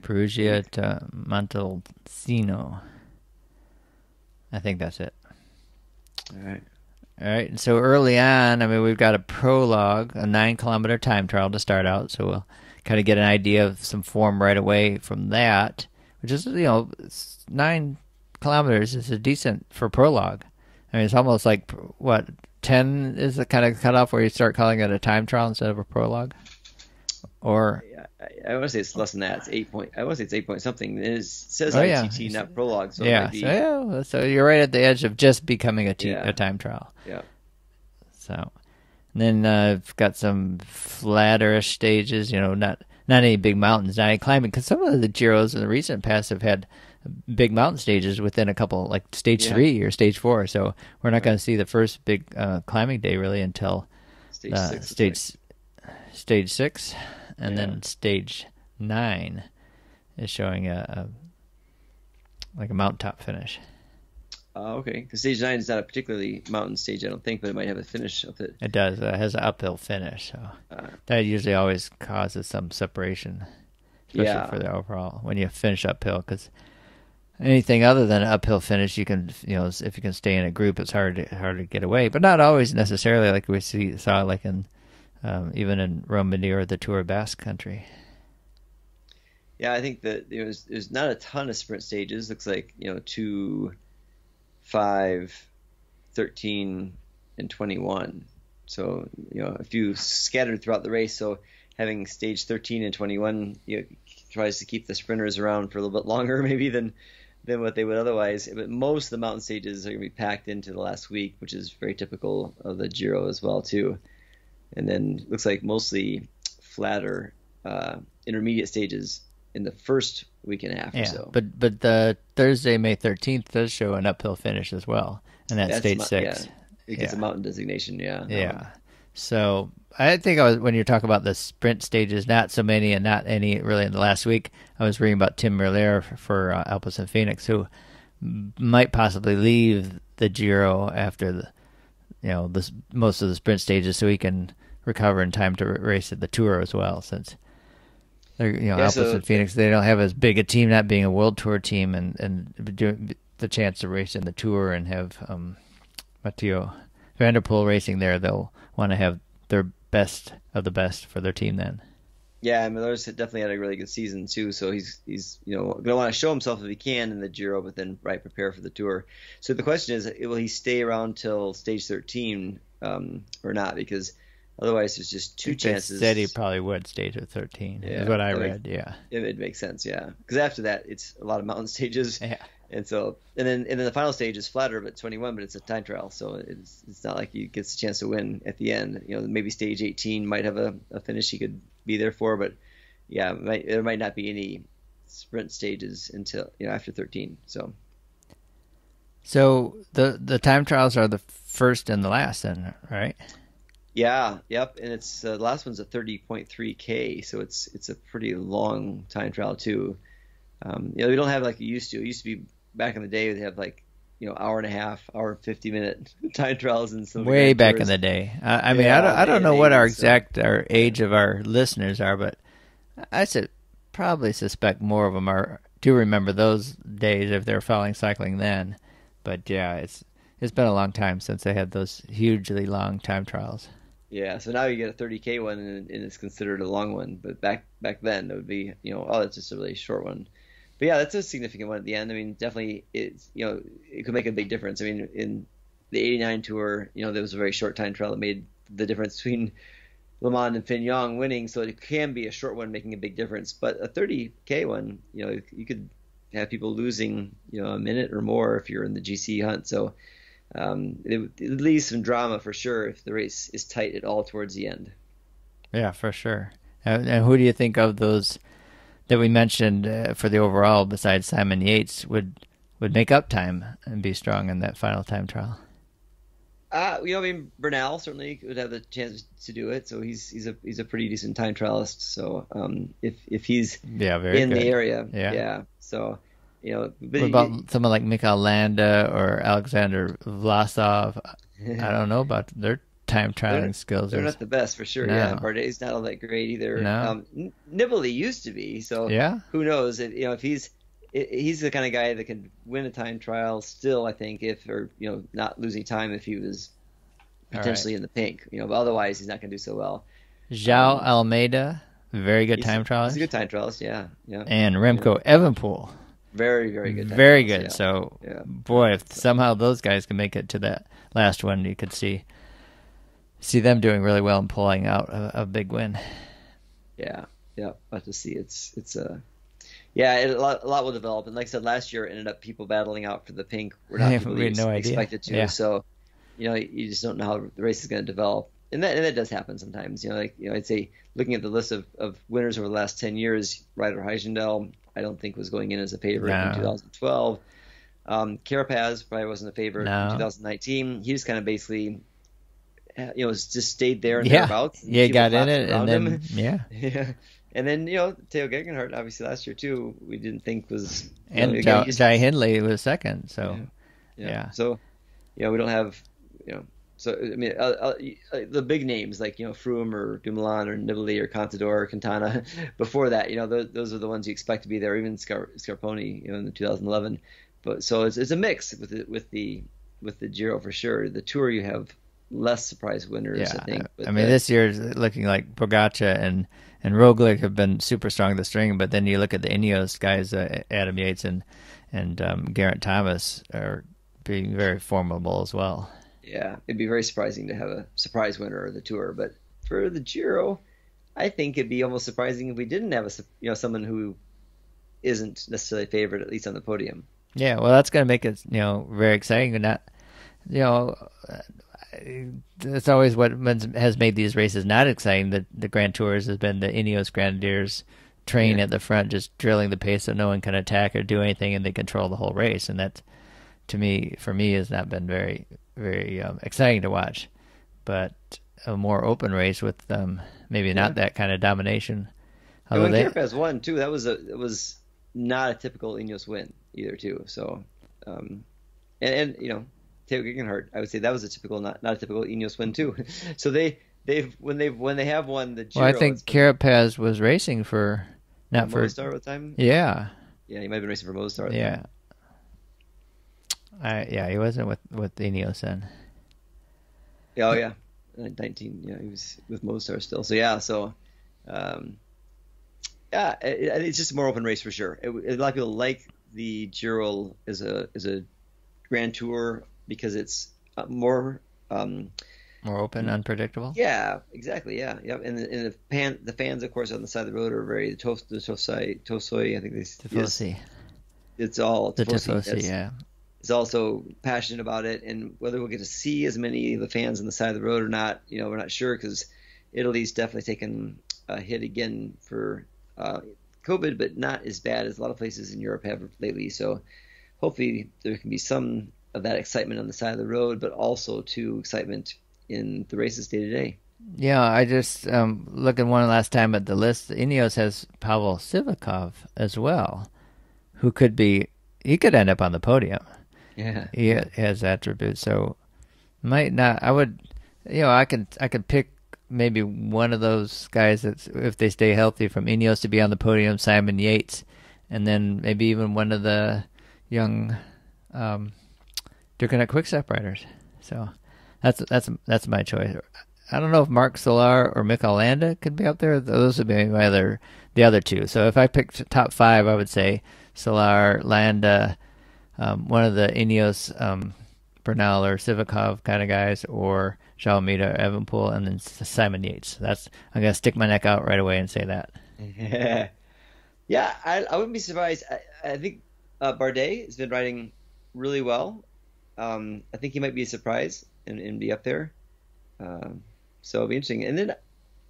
Perugia to Montalcino. I think that's it. All right. All right. And so early on, I mean, we've got a prologue, a nine kilometer time trial to start out. So we'll kind of get an idea of some form right away from that, which is, you know, nine kilometers is a decent for prologue. I mean, it's almost like, what, 10 is the kind of cutoff where you start calling it a time trial instead of a prologue? Or I, I want to say it's less than that. It's eight point. I want to say it's eight point something. It, is, says oh, yeah. ITT, not prologue. So yeah, be, so, yeah. So you're right at the edge of just becoming a, t- yeah. a time trial. Yeah. So, then uh, I've got some flatterish stages. You know, not not any big mountains, not any climbing. Because some of the Giros in the recent past have had big mountain stages within a couple, like stage yeah. three or stage four. So we're not right. going to see the first big uh, climbing day really until stage uh, six. Stage stage six and yeah. then stage nine is showing a, a like a mountaintop finish. Uh, okay, because stage nine is not a particularly mountain stage, I don't think, but it might have a finish of it. It does. Uh, it has an uphill finish, so uh, that usually always causes some separation, especially yeah. for the overall when you finish uphill. Because anything other than an uphill finish, you can, you know, if you can stay in a group, it's hard to, hard to get away, but not always necessarily like we see saw like in um, even in Romandie or the Tour Basque country. Yeah, I think that there there's there's not a ton of sprint stages. Looks like you know two, five, 13, and 21. So you know a few scattered throughout the race. So having stage 13 and 21 you know, tries to keep the sprinters around for a little bit longer maybe than than what they would otherwise. But most of the mountain stages are going to be packed into the last week, which is very typical of the Giro as well too and then looks like mostly flatter uh, intermediate stages in the first week and a half yeah, or so. But but the Thursday, May thirteenth does show an uphill finish as well, and that's, that's stage six. Yeah. It gets yeah. a mountain designation, yeah. Yeah. So I think I was when you talk about the sprint stages, not so many and not any really in the last week. I was reading about Tim Merlier for, for uh, Alpecin-Fenix, who might possibly leave the Giro after the, you know, the most of the sprint stages, so he can recover in time to race at the tour as well, since they're you know yeah, Alpes so, and Phoenix they don't have as big a team, not being a world tour team, and and doing the chance to race in the tour and have um, Mathieu van der Poel racing there. They'll want to have their best of the best for their team then. Yeah, Merlier's definitely had a really good season too. So he's he's you know going to want to show himself if he can in the Giro, but then right prepare for the Tour. So the question is, will he stay around till stage 13 um, or not? Because Otherwise, there's just two chances. Said he probably would stage to 13. Yeah, is what I read. yeah, it, it, makes sense. Yeah, because after that, it's a lot of mountain stages. Yeah, and so and then and then the final stage is flatter, but 21, but it's a time trial, so it's it's not like he gets a chance to win at the end. You know, maybe stage 18 might have a, a finish he could be there for, but yeah, might, there might not be any sprint stages until you know after 13. So. So the the time trials are the first and the last, then, right? Yeah, yep, and it's uh, the last one's a 30.3k, so it's it's a pretty long time trial too. Um, you know, we don't have like it used to. It used to be back in the day, they have like you know hour and a half, hour and fifty minute time trials and some way back in the day. I, I mean, I don't, I don't know what our exact our age of our listeners are, but I should probably suspect more of them are do remember those days if they're following cycling then. But yeah, it's it's been a long time since they had those hugely long time trials. Yeah, so now you get a 30k one and, and, it's considered a long one, but back back then it would be you know oh that's just a really short one. But yeah, that's a significant one at the end. I mean, definitely it's you know it could make a big difference. I mean, in the 89 tour, you know there was a very short time trial that made the difference between LeMond and Fignon winning, so it can be a short one making a big difference. But a 30k one, you know, you could have people losing you know a minute or more if you're in the GC hunt. So um, it, it leaves some drama for sure if the race is tight at all towards the end. Yeah, for sure. And, and who do you think of those that we mentioned uh, for the overall, besides Simon Yates, would would make up time and be strong in that final time trial? Uh, you know, I mean, Bernal certainly would have the chance to do it. So he's he's a he's a pretty decent time trialist. So um, if if he's yeah, very in good. the area, yeah. yeah. So you know, what about someone like Mikel Landa or Alexander Vlasov? I don't know about their time trialing skills. They're not the best for sure. No. Yeah, Bardet's not all that great either. No. Um, used to be, so yeah. Who knows? If, you know, if he's he's the kind of guy that can win a time trial still. I think if or you know not losing time if he was potentially right. in the pink. You know, but otherwise he's not going to do so well. João um, Almeida, very good time trialist. He's a good time trialist. Yeah, yeah. And Remco yeah. Evenepoel. Very, very good. Very good. Yeah. So, yeah. boy, if somehow those guys can make it to that last one, you could see see them doing really well and pulling out a, a big win. Yeah, yeah. Have to see. It's it's a uh, yeah, it, a, lot, a lot will develop. And like I said, last year it ended up people battling out for the pink. We're not people we no expected to. Yeah. So, you know, you just don't know how the race is going to develop. And that, and that does happen sometimes. You know, like you know, I'd say looking at the list of, of winners over the last ten years, Ryder Hesjedal, I don't think was going in as a favorite no. in 2012. Um, Carapaz probably wasn't a favorite no. in 2019. He just kind of basically, you know, just stayed there and yeah. thereabouts. Yeah, got in it, and then him. yeah, yeah. And then you know Tao Geoghegan obviously last year too. We didn't think was and know, Jai, Jai Hindley was second. So yeah. yeah. yeah. So you know we don't have you know so I mean, uh, uh, the big names like you know Froome or Dumoulin or Nibali or Contador or Quintana. Before that, you know those, those are the ones you expect to be there. Even Scar- Scarponi, you know, in the 2011. But so it's, it's a mix with the, with the with the Giro for sure. The Tour you have less surprise winners. Yeah, I think. I mean, the, this year's looking like Pogacar and and Roglic have been super strong this string, but then you look at the Ineos guys, uh, Adam Yates and and um, Geraint Thomas are being very formidable as well yeah, it'd be very surprising to have a surprise winner of the tour. But for the Giro, I think it'd be almost surprising if we didn't have a you know someone who isn't necessarily favored at least on the podium. Yeah, well, that's going to make it you know very exciting. And not you know, it's always what has made these races not exciting. The the Grand Tours has been the Ineos Grenadiers train yeah. at the front, just drilling the pace so no one can attack or do anything, and they control the whole race. And that, to me, for me, has not been very very um, exciting to watch. But a more open race with um, maybe not yeah. that kind of domination. Although yeah, they... Carapaz won too. That was a it was not a typical Ineos win either too. So, um, and, and you know, Tao Geoghegan Hart, I would say that was a typical not not a typical Ineos win too. so they they've when they've when they have won the Giro. Well, I think Carapaz was racing for not for Movistar at the time. Yeah. Yeah, he might have been racing for Movistar. yeah. I, yeah, he wasn't with with Ineos then. Yeah, Oh yeah, nineteen. Yeah, he was with Movistar still. So yeah, so um, yeah, it, it's just a more open race for sure. It, a lot of people like the Giro as a as a Grand Tour because it's uh, more um, more open, unpredictable. Yeah, exactly. Yeah, yeah. And the, and the, pan, the fans, of course, on the side of the road are very the tos, the tosai, tosoi. I think they Tifosi. Yes, it's all the tifosi. Yeah, is also passionate about it. And whether we'll get to see as many of the fans on the side of the road or not, you know, we're not sure because Italy's definitely taken a hit again for uh, COVID, but not as bad as a lot of places in Europe have lately. So hopefully there can be some of that excitement on the side of the road, but also to excitement in the races day to day. Yeah, I just um, looking one last time at the list. Ineos has Pavel Sivakov as well, who could be he could end up on the podium. Yeah, He has attributes, so might not. I would, you know, I could I could pick maybe one of those guys that if they stay healthy from Ineos to be on the podium, Simon Yates, and then maybe even one of the young um, Ducati Quickstep riders. So that's that's that's my choice. I don't know if Marc Soler or Mikel Landa could be up there. Those would be my other the other two. So if I picked top five, I would say Solar, Landa, um, one of the Ineos, um, Bernal or Sivakov kind of guys, or Joao Almeida, Evenepoel, and then Simon Yates. That's I'm gonna stick my neck out right away and say that. Yeah, yeah. I, I wouldn't be surprised. I, I think uh, Bardet has been riding really well. Um, I think he might be a surprise and, and be up there. Um, so it'll be interesting. And then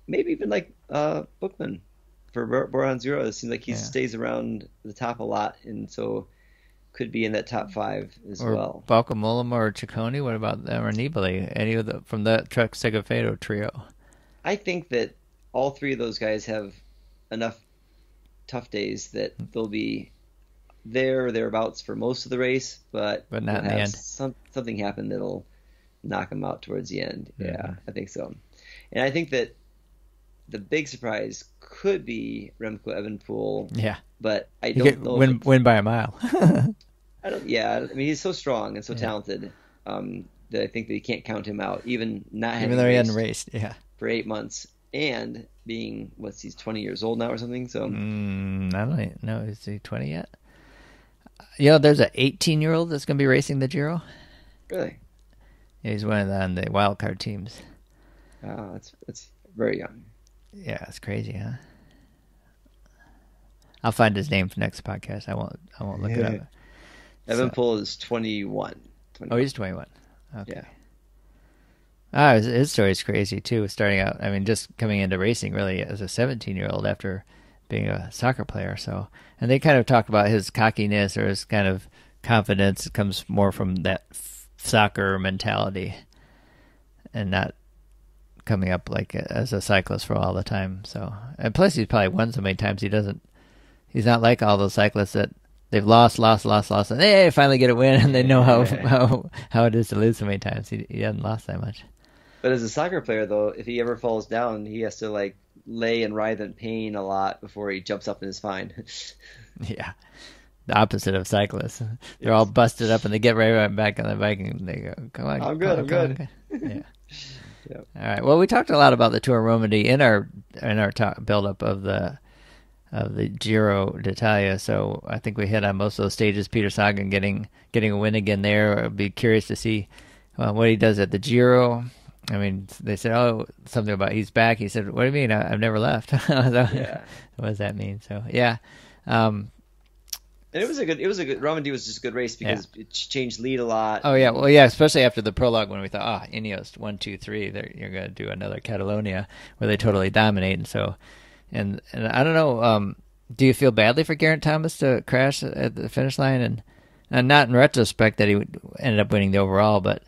maybe even like uh, Buchmann for Bora Hansgrohe. It seems like he yeah. stays around the top a lot, and so could be in that top five as or well. Bauke or Ciccone. What about them or Nibali? Any of the from that Trek Segafredo trio? I think that all three of those guys have enough tough days that they'll be there or thereabouts for most of the race, but but not in the end. Some, something happened that'll knock him out towards the end. Mm-hmm. Yeah, I think so. And I think that the big surprise could be Remco Evenepoel. Yeah, but I don't know. Win win by a mile. I don't. Yeah, I mean he's so strong and so yeah. talented um, that I think that you can't count him out, even not even though he hadn't raced. Yeah, for eight months and being what's he's twenty years old now or something. So mm, I don't know. Is he twenty yet? You know, there's an 18 year old that's going to be racing the Giro. Really? Yeah, he's one of the, on the wild card teams. Oh, that's that's very young. Yeah, it's crazy, huh? I'll find his name for next podcast. I won't. I won't look it up. Evan so. Poole is 21. 21. Oh, he's 21. Okay. Yeah. Ah, his, his story is crazy too. Starting out, I mean, just coming into racing really as a 17 year old after being a soccer player. So, and they kind of talk about his cockiness or his kind of confidence comes more from that f- soccer mentality, and not coming up like as a cyclist for all the time. So, and plus he's probably won so many times he doesn't. He's not like all those cyclists that they've lost, lost, lost, lost, and they finally get a win, and they know how how how it is to lose so many times. He he hasn't lost that much. But as a soccer player, though, if he ever falls down, he has to like lay and writhe in pain a lot before he jumps up and is fine. yeah. The opposite of cyclists. They're yes. all busted up and they get right, right back on the bike and they go, come on. I'm good, I'm good. good. Yeah. Yep. All right. Well, we talked a lot about the Tour Romandie in our in our talk, build up of the of the Giro d'Italia. So I think we hit on most of those stages. Peter Sagan getting getting a win again there. I'd be curious to see uh, what he does at the Giro. I mean, they said, "Oh, something about he's back." He said, "What do you mean? I, have never left." so, yeah. What does that mean? So, yeah. Um, and it was a good. It was a good. Romandie was just a good race because yeah. it changed lead a lot. Oh yeah, well yeah, especially after the prologue when we thought, ah, oh, Ineos one, two, three, you're going to do another Catalonia where they totally dominate, and so, and and I don't know. Um, do you feel badly for Geraint Thomas to crash at the finish line, and and not in retrospect that he ended up winning the overall, but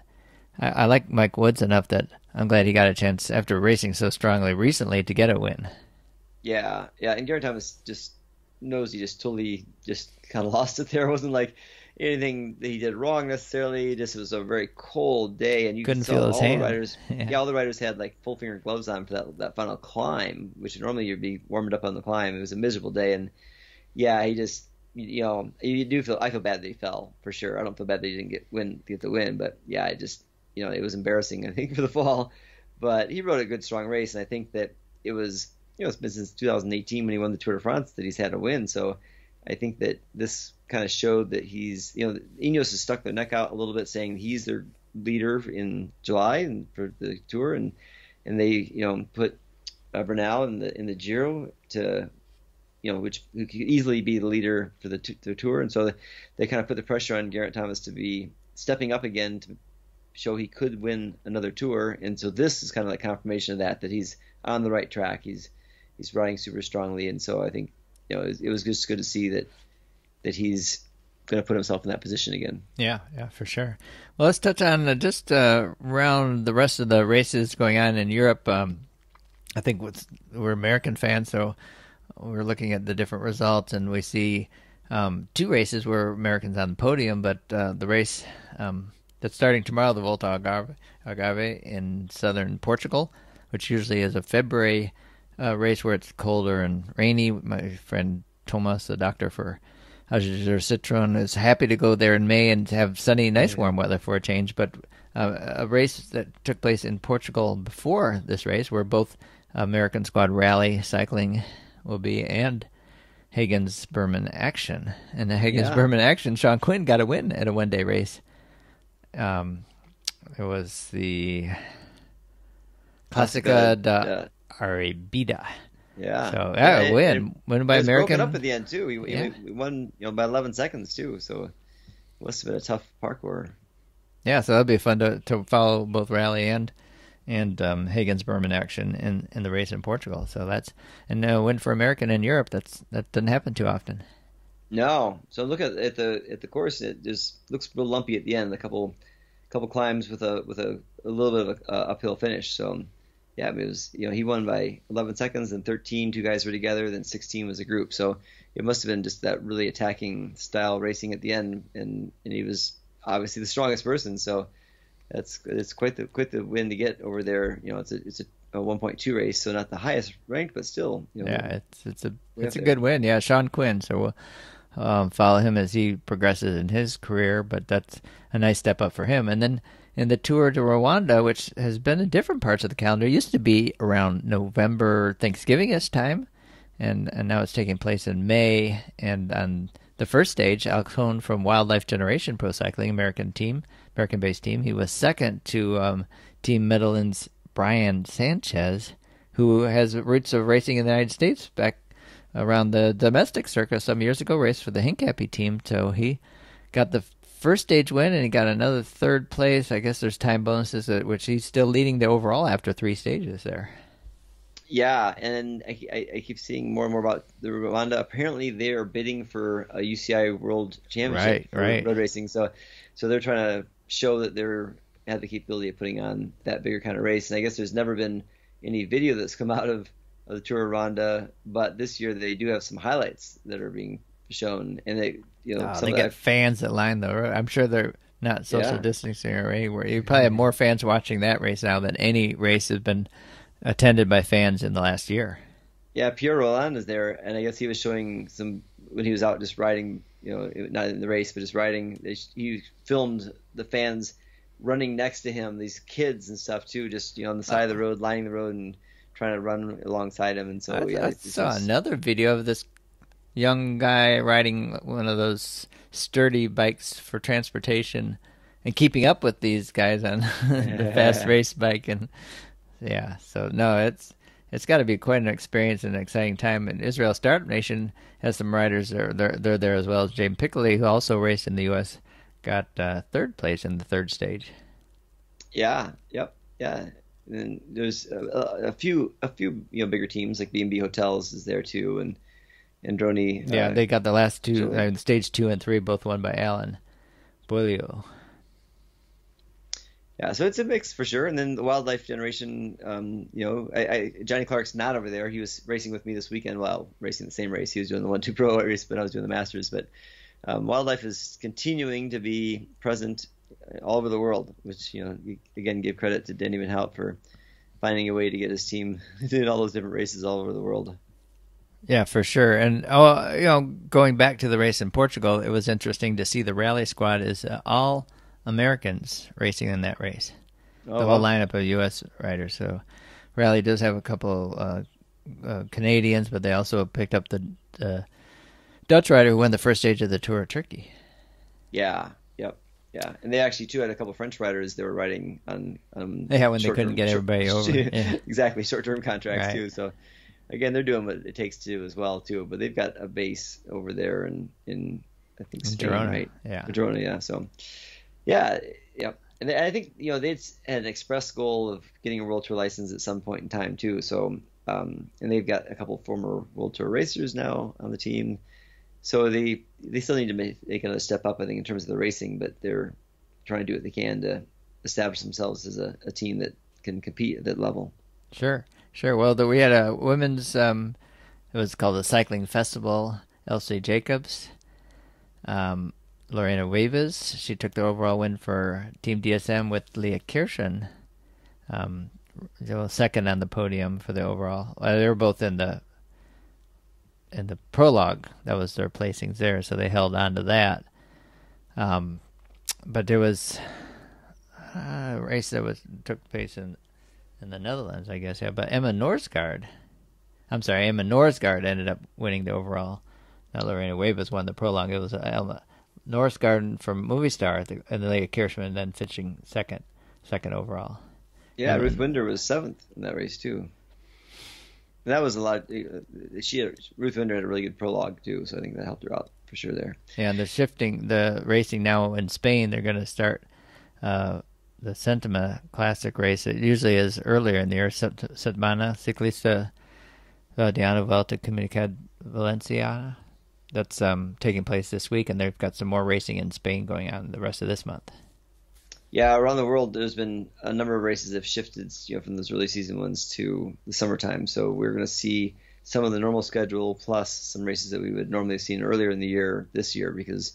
I, I like Mike Woods enough that I'm glad he got a chance after racing so strongly recently to get a win. Yeah, yeah, and Geraint Thomas just knows he just totally just kind of lost it there. It wasn't like anything that he did wrong necessarily. Just it was a very cold day, and you couldn't feel his all hand. The riders, yeah. yeah. all the riders had like full finger gloves on for that that final climb, which normally you'd be warmed up on the climb. It was a miserable day, and yeah, he just you know you do feel I feel bad that he fell for sure. I don't feel bad that he didn't get win get the win, but yeah, I just you know, it was embarrassing, I think, for the fall. But he rode a good, strong race, and I think that it was, you know, it's been since 2018 when he won the Tour de France that he's had a win. So I think that this kind of showed that he's, you know, Ineos has stuck their neck out a little bit, saying he's their leader in July and for the Tour, and and they, you know, put uh, Bernal in the in the Giro to you know, which could easily be the leader for the, t- the tour, and so they kind of put the pressure on Geraint Thomas to be stepping up again to show he could win another tour. And so this is kind of like confirmation of that, that he's on the right track. He's he's riding super strongly, and so I think you know it, it was just good to see that that he's going to put himself in that position again. Yeah, yeah, for sure. Well, let's touch on uh, just uh, around the rest of the races going on in Europe. Um, I think we're American fans, so we're looking at the different results, and we see um, two races where Americans on the podium, but uh, the race um, that's starting tomorrow, the Volta Algarve, Algarve in southern Portugal, which usually is a February uh, race where it's colder and rainy. My friend Thomas, the doctor for AG2R is happy to go there in May and have sunny, nice, warm weather for a change. But uh, a race that took place in Portugal before this race, where both American Squad Rally Cycling will be and Hagens Berman Axeon. And the Hagens Yeah. Berman Axeon, Sean Quinn got a win at a one day race. Um, it was the Classica da Arabida. yeah. So yeah, it- win, it- win by it was American. broken up at the end too. He- Yeah. he won, you know, by 11 seconds too. So it must have been a tough parkour. Yeah, so that'd be fun to to follow both rally and and um, Hagens Berman Axeon in in the race in Portugal. So that's and a win for American in Europe. That's that doesn't happen too often. No. So look at, at the at the course. It just looks real lumpy at the end. A couple couple climbs with a with a, a little bit of a, uh, uphill finish. So yeah, it was you know he won by 11 seconds and 13. Two guys were together. Then 16 was a group. So it must have been just that really attacking style racing at the end. And and he was obviously the strongest person. So that's it's quite the quite the win to get over there. You know, it's a it's a, a 1.2 race, so not the highest ranked, but still, you know, Yeah, it's it's a it's a have good win. Yeah, Sean Quinn. So we'll um, follow him as he progresses in his career. But that's a nice step up for him. And then in the Tour de Rwanda, which has been in different parts of the calendar, it used to be around November Thanksgiving-ish time, and and now it's taking place in May. And on the first stage, Alex Hoehn from Wildlife Generation Pro Cycling American team, American-based team, he was second to um, Team Medellin's Brian Sanchez, who has roots of racing in the United States back around the domestic circuit some years ago, raced for the Hincapie team. So he got the first stage win and he got another third place. I guess there's time bonuses, at which he's still leading the overall after three stages there. Yeah, and I, I, I keep seeing more and more about the Rwanda. Apparently, they are bidding for a UCI World Championship Right, for right. road racing. So, so they're trying to show that they're have the capability of putting on that bigger kind of race. And I guess there's never been any video that's come out of, of the Tour of Rwanda, but this year they do have some highlights that are being shown, and they you know Oh, some they of get that fans that line the road. I'm sure they're not social Yeah. distancing or anywhere. You probably have more fans watching that race now than any race has been attended by fans in the last year. Yeah, Pierre Rolland is there, and I guess he was showing some when he was out just riding, you know, not in the race, but just riding. He filmed the fans running next to him, these kids and stuff too, just you know on the side of the uh-huh. road, lining the road and trying to run alongside him. And so I, yeah, I it's just- saw another video of this young guy riding one of those sturdy bikes for transportation and keeping up with these guys on the fast race bike and yeah so no it's it's got to be quite an experience and an exciting time and israel startup nation has some riders there they're, they're there as well as james Piccoli who also raced in the us got uh, third place in the third stage Yeah, yep, yeah. And there's a, a few a few you know bigger teams like B and B Hotels is there too, and Androni. yeah uh, they got the last two uh, stage two and three both won by alan Boileau. Yeah, so it's a mix for sure. And then the wildlife generation, um, you know, I, I, Johnny Clark's not over there. He was racing with me this weekend while racing the same race. He was doing the one two pro race, but I was doing the masters. But um, wildlife is continuing to be present all over the world, which you know, you- again, give credit to Denny Van Hout for finding a way to get his team doing all those different races all over the world. Yeah, for sure. And oh, you know, going back to the race in Portugal, it was interesting to see the rally squad is uh, all Americans racing in that race. Oh, the whole wow. lineup of U.S. riders. So, rally does have a couple uh, uh, Canadians, but they also picked up the uh, Dutch rider who won the first stage of the Tour of Turkey. Yeah, yeah. And they actually too had a couple French riders they were riding on. Um, Yeah, when they couldn't get short- everybody over, yeah. exactly, short-term contracts Right. too. So again, they're doing what it takes to do as well too. But they've got a base over there in in I think In Spain, Girona, right? yeah. Girona, yeah. So yeah, yep. And I think you know they'd had an express goal of getting a World Tour license at some point in time too. So um, and they've got a couple former World Tour racers now on the team. So they they still need to make, make another step up, I think, in terms of the racing, but they're trying to do what they can to establish themselves as a, a team that can compete at that level. Sure, sure. Well, the, we had a women's. Um, it was called the Cycling Festival. Elsy Jacobs Um, Lorena Wiebes, she took the overall win for Team DSM with Leah Kirchmann. Um, second on the podium for the overall. Uh, they were both in the in the prologue. That was their placings there, so they held on to that. Um, but there was a race that was took place in in the Netherlands, I guess. Yeah, but Emma Norsgaard, I'm sorry, Emma Norsgaard ended up winning the overall. Not Lorena Wiebes won the prologue. It was Emma Norsgaard from Movistar and the Leah Kirchmann then finishing second, second overall. Yeah, and Ruth Winder was seventh in that race too. That was a lot. She had, Ruth Winder had a really good prologue too, so I think that helped her out for sure there. Yeah, and the shifting, the racing now in Spain, they're going to start uh, the Séntama Classic race. It usually is earlier in the year. Setmana Ciclista Diana Vuelta Comunidad Valenciana. That's um, taking place this week, and they've got some more racing in Spain going on the rest of this month. Yeah, around the world, there's been a number of races that have shifted, you know, from those early season ones to the summertime. So we're going to see some of the normal schedule plus some races that we would normally have seen earlier in the year this year because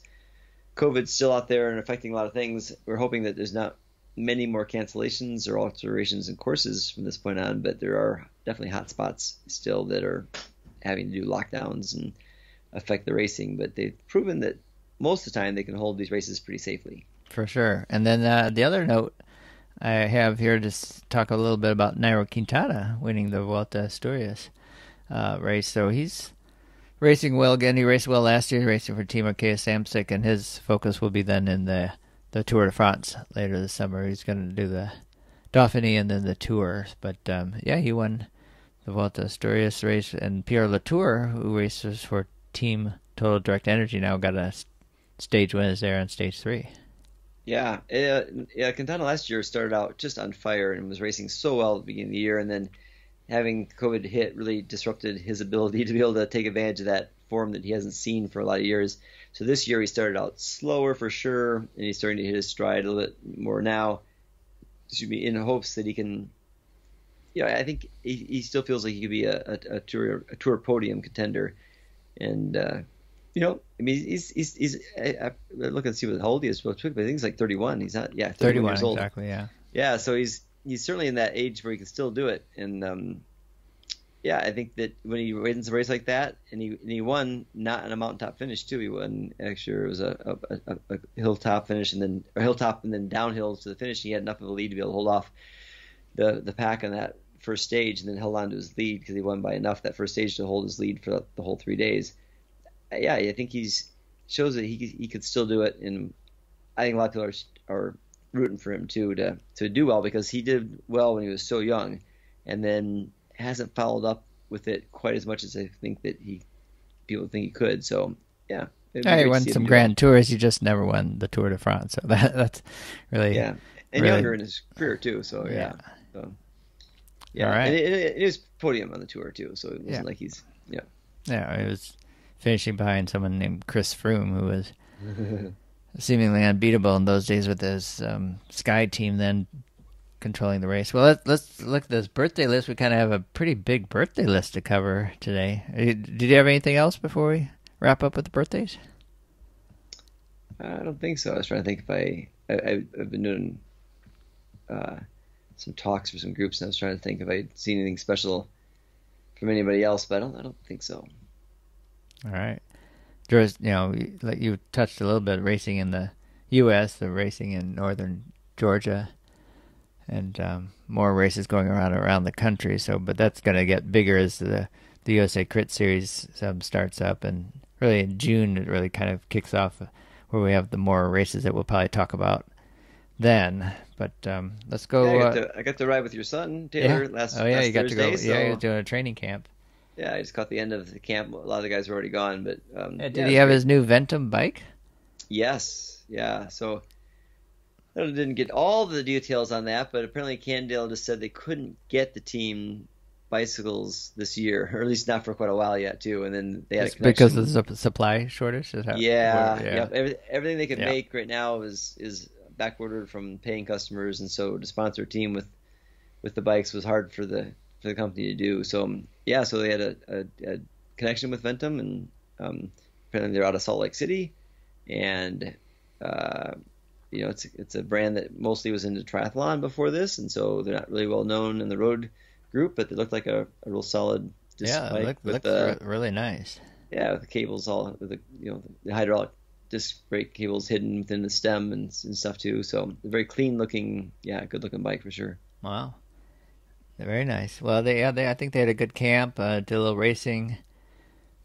COVID's still out there and affecting a lot of things. We're hoping that there's not many more cancellations or alterations in courses from this point on, but there are definitely hot spots still that are having to do lockdowns and affect the racing. But they've proven that most of the time they can hold these races pretty safely. For sure. And then uh, the other note I have here to talk a little bit about Nairo Quintana winning the Vuelta Asturias uh, race. So he's racing well again. He raced well last year, racing for Team Arkea Samsic, and his focus will be then in the the Tour de France later this summer. He's going to do the Dauphiné and then the Tour. But um, yeah, he won the Vuelta Asturias race, and Pierre Latour, who races for Team Total Direct Energy, now got a stage win is there on stage three. Yeah, yeah. Quintana last year started out just on fire and was racing so well at the beginning of the year, and then having COVID hit really disrupted his ability to be able to take advantage of that form that he hasn't seen for a lot of years. So this year he started out slower for sure, and he's starting to hit his stride a little bit more now. Excuse me, in hopes that he can. Yeah, I think he, he still feels like he could be a, a, a tour a tour podium contender, and uh, you know, I mean, he's he's he's. I, I look and see what how old he is real quick, but I think he's like 31. He's not, yeah, 31, 31 years old. Exactly, yeah. Yeah, so he's he's certainly in that age where he can still do it, and um, yeah, I think that when he wins a race like that, and he and he won not in a mountaintop finish too. He won actually it was a, a, a, a hilltop finish and then a hilltop and then downhill to the finish. He had enough of a lead to be able to hold off the the pack on that first stage, and then held on to his lead because he won by enough that first stage to hold his lead for the whole three days. Yeah, I think he's shows that he he could still do it, and I think a lot of people are, are rooting for him too to to do well because he did well when he was so young, and then hasn't followed up with it quite as much as I think that he people think he could. So yeah, yeah he won some grand tours. He just never won the Tour de France. So that that's really yeah, and really, younger in his career too. So yeah, yeah. So, yeah. All right. And it, it, it is podium on the tour too. So it wasn't yeah. like he's yeah. Yeah, it was finishing behind someone named Chris Froome, who was seemingly unbeatable in those days with his um, Sky team. Then controlling the race. Well, let's, let's look at this birthday list. We kind of have a pretty big birthday list to cover today. Uh, did you have anything else before we wrap up with the birthdays? I don't think so. I was trying to think if I, I have been doing uh, some talks for some groups, and I was trying to think if I'd seen anything special from anybody else, but I don't. I don't think so. All right. There's, you know, like you touched a little bit racing in the U.S., the racing in northern Georgia and um, more races going around around the country. So, but that's going to get bigger as the the USA Crit Series um, starts up, and really in June it really kind of kicks off, where we have the more races that we'll probably talk about then. But um, let's go. Yeah, I, got uh, to, I, got to, ride with your son Taylor yeah. last. Oh yeah, last you got Thursday, to go. So... Yeah, he was doing a training camp. Yeah, I just caught the end of the camp. A lot of the guys were already gone, but um, yeah, did yeah, he have great. his new Ventum bike? Yes. Yeah. So I didn't get all the details on that, but apparently Cannondale just said they couldn't get the team bicycles this year, or at least not for quite a while yet, too. And then they had it's because of the supply shortage. Is that yeah, yeah. Yep. Every, everything they could yeah. make right now is is backordered from paying customers, and so to sponsor a team with with the bikes was hard for the for the company to do. So um, yeah, so they had a, a, a connection with Ventum, and um, apparently they're out of Salt Lake City and uh, you know it's it's a brand that mostly was into triathlon before this, and so they're not really well known in the road group, but they look like a, a real solid. Yeah, it look, looks uh, really nice. Yeah, with the cables all with the you know the hydraulic disc brake cables hidden within the stem and, and stuff too. So very clean looking, yeah, good looking bike for sure. Wow, very nice. Well, they yeah, they I think they had a good camp, uh, did a little racing.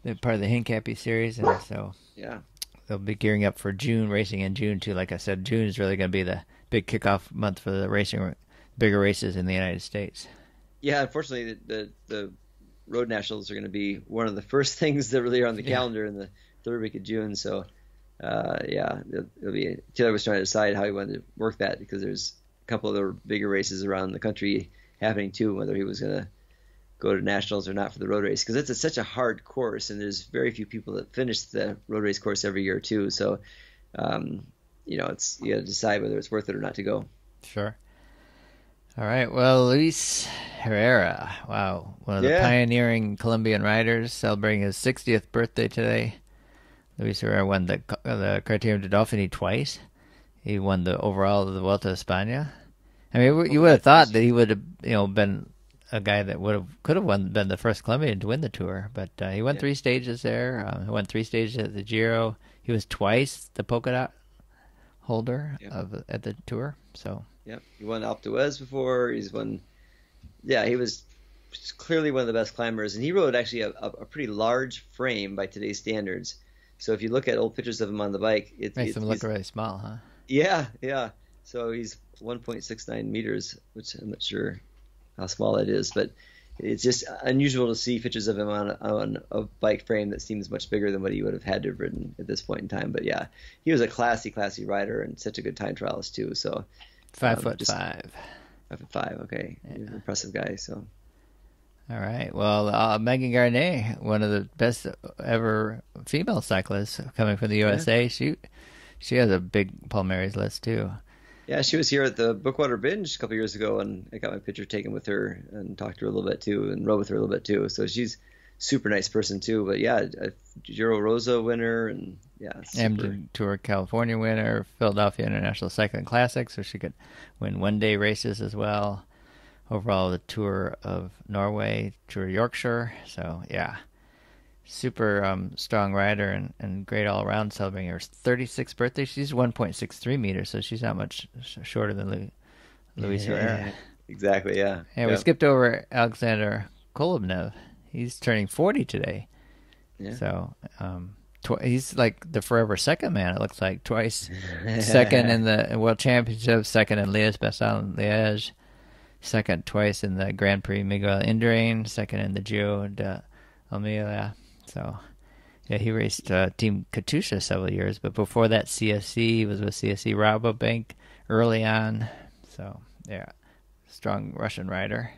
They're part of the Hincapie series, and so yeah, they'll be gearing up for June racing in June too. Like I said, June is really going to be the big kickoff month for the racing, bigger races in the United States. Yeah, unfortunately, the the, the road nationals are going to be one of the first things that really are on the calendar in the third week of June. So, uh, yeah, it'll, it'll, be. Taylor was trying to decide how he wanted to work that because there's a couple of other bigger races around the country happening too. Whether he was going to go to nationals or not for the road race because it's a, such a hard course and there's very few people that finish the road race course every year too. So, um, you know, it's you got to decide whether it's worth it or not to go. Sure. All right. Well, Luis Herrera, wow, one of the Yeah. pioneering Colombian riders, celebrating his 60th birthday today. Luis Herrera won the the Criterium de Dauphiné twice. He won the overall of the Vuelta a España. I mean, you would have thought that he would have, you know, been a guy that would have could have won been the first Colombian to win the tour, but uh, he won Yeah. three stages there. Uh, he won three stages at the Giro. He was twice the polka dot holder Yeah. of at the tour. So yeah, he won Alpe d'Huez before. He's won. Yeah, he was clearly one of the best climbers, and he rode actually a, a, a pretty large frame by today's standards. So if you look at old pictures of him on the bike, it, makes it, him look really small, huh? Yeah, yeah. So he's 1.69 meters, which I'm not sure how small that is, but it's just unusual to see pictures of him on on a bike frame that seems much bigger than what he would have had to have ridden at this point in time. But yeah, he was a classy, classy rider and such a good time trialist too. So Five Um, foot just- five. five foot five, okay, an impressive guy. So All right. Well, uh, Megan Guarnier, one of the best ever female cyclists coming from the USA, she she has a big Paul Palmares list too. Yeah, she was here at the Bookwater Binge a couple years ago, and I got my picture taken with her and talked to her a little bit too, and rode with her a little bit too. So she's super nice person too. But yeah, a Giro Rosa winner, and yeah, super. Amgen Tour California winner, Philadelphia International Cycling Classic, so she could win one day races as well. Overall, the Tour of Norway, Tour Yorkshire. So yeah, super um, strong rider and, and great all around. Celebrating her 36th birthday. She's 1.63 meters, so she's not much sh- shorter than Lu- Luis Herrera. Exactly. Yeah. Yeah, we skipped over Alexander Kolobnev. He's turning 40 today. Yeah. So um, tw- he's like the forever second man. It looks like twice second in the World Championship, second in Liège, Bastogne Liège, second twice in the Grand Prix Miguel Indurain, second in the Giro de Amelia. So yeah, he raced uh, Team Katusha several years, but before that, CSC he was with CSC Rabobank early on. So yeah, strong Russian rider.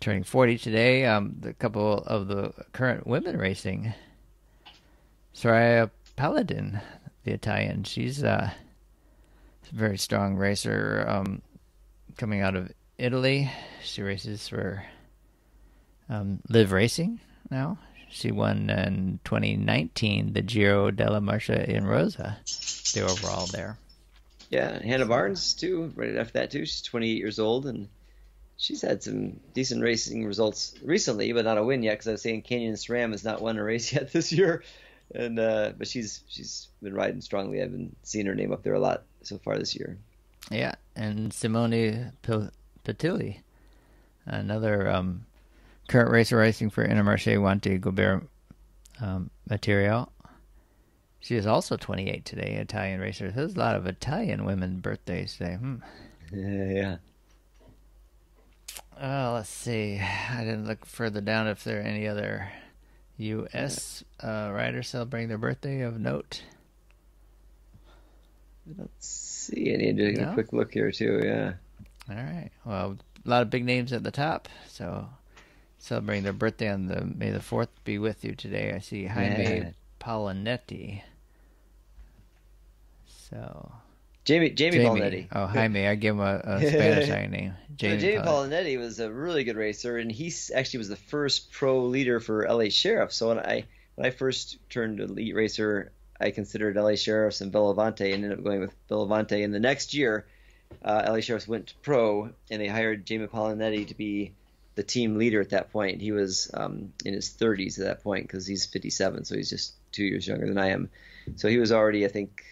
Turning 40 today. Um, the couple of the current women racing. Soraya Paladin, the Italian. She's uh, a very strong racer um, coming out of Italy. She races for um, Liv Racing now. She won in 2019 the Giro della Marche in Rosa, the overall there. Yeah, Hannah Barnes too. Right after that too, she's 28 years old and she's had some decent racing results recently, but not a win yet. Because I was saying Canyon SRAM has not won a race yet this year, and uh, but she's she's been riding strongly. I've been seeing her name up there a lot so far this year. Yeah, and Simone Petilli, another um, current racer racing for Intermarché Wanty Gobert um, Material. She is also 28 today, Italian racer. There's a lot of Italian women birthdays today. Hmm. Yeah, Uh, let's see. I didn't look further down if there are any other U.S. Uh, riders celebrating their birthday of note. see. I need to take No? a quick look here too. Yeah. All right. Well, a lot of big names at the top. So, celebrating their birthday on the May the Fourth be with you today. I see Jaime Yeah. Paolinetti. So Jamie Jamie, Jamie. Paolinetti. Oh, Jaime. I give him a, a Spanish name. Jamie, Jamie. Jamie Paolinetti was a really good racer, and he actually was the first pro leader for LA Sheriff. So when I when I first turned elite racer, I considered LA Sheriffs and Bellevante and ended up going with Bellevante. And the next year, uh, LA Sheriffs went pro and they hired Jamie Paolinetti to be the team leader at that point. He was um, in his 30s at that point because he's 57, so he's just two years younger than I am. So he was already, I think,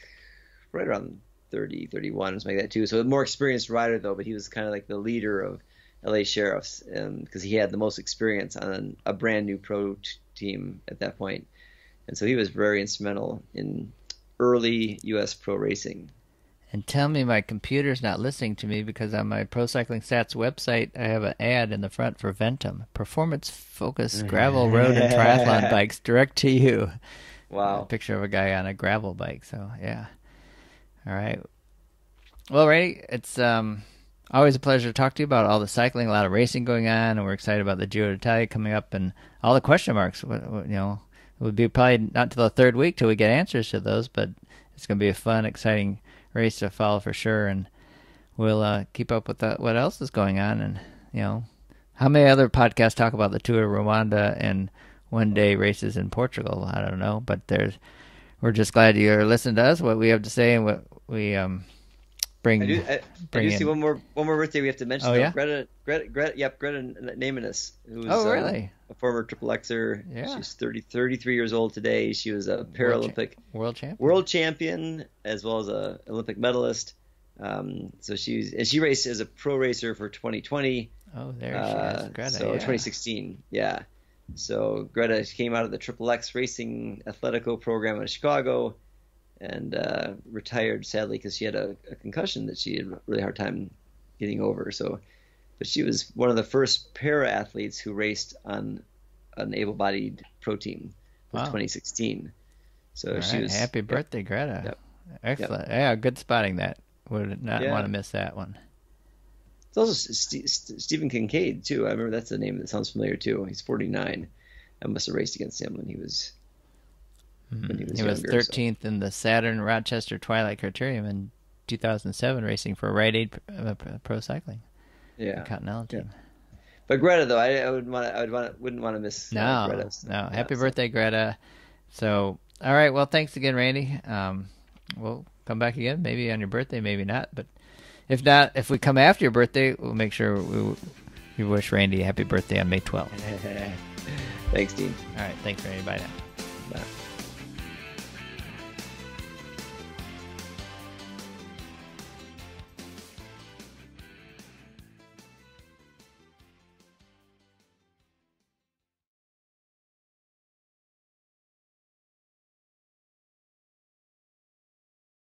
right around 30, 31, or something like that too. So a more experienced rider though, but he was kind of like the leader of LA Sheriffs because he had the most experience on a brand new pro t- team at that point, and so he was very instrumental in early U.S. pro racing. And tell me my computer's not listening to me because on my Pro Cycling Stats website I have an ad in the front for Ventum, performance focused gravel road and triathlon bikes direct to you. Wow. A picture of a guy on a gravel bike. So yeah. All right. Well, Ray, it's um always a pleasure to talk to you about all the cycling, a lot of racing going on, and we're excited about the Giro d'Italia coming up and all the question marks. What, what, you know, it would be probably not till the third week till we get answers to those, but it's going to be a fun, exciting race to follow for sure, and we'll uh, keep up with the, what else is going on. And you know, how many other podcasts talk about the Tour of Rwanda and one day races in Portugal? I don't know, but there's. We're just glad you're listening to us, what we have to say, and what we um, bring. I do, I, bring I do see one more one more birthday we have to mention. Oh, though. yeah? Greta, Greta, Greta, yep, Greta Neimanas, who's Oh, uh, really? a former triple Xer. Yeah. She's 30, 33 years old today. She was a Paralympic World champ. world champion as well as a Olympic medalist. Um, so she's and she raced as a pro racer for 2020. Oh, there she Uh, is, Greta. so yeah. 2016, yeah. So Greta came out of the Triple X Racing Athletico program in Chicago, and uh, retired sadly because she had a, a concussion that she had a really hard time getting over. So, but she was one of the first para athletes who raced on an able-bodied pro team Wow. 2016. So All she right, was Happy birthday, Greta. Yep. Excellent. Yeah, good spotting that. Would not Yeah. want to miss that one. It's also St- St- Stephen Kincaid too. I remember that's a name that sounds familiar too. He's 49. I must have raced against him when he was when he was He was younger. so- 13th in the Saturn Rochester Twilight Criterium in 2007, racing for Rite Aid uh, Pro Cycling, Yeah, Continental Yeah. team. but Greta though, I, I would want I would want wouldn't want to miss uh, No, Greta's. no. Yeah, Happy so- birthday, Greta. So, all right. Well, thanks again, Randy. Um, we'll come back again, maybe on your birthday, maybe not. But if not, if we come after your birthday, we'll make sure we, we wish Randy a happy birthday on May 12th. Thanks, Dean. All right. Thanks, Randy. Bye now. Bye.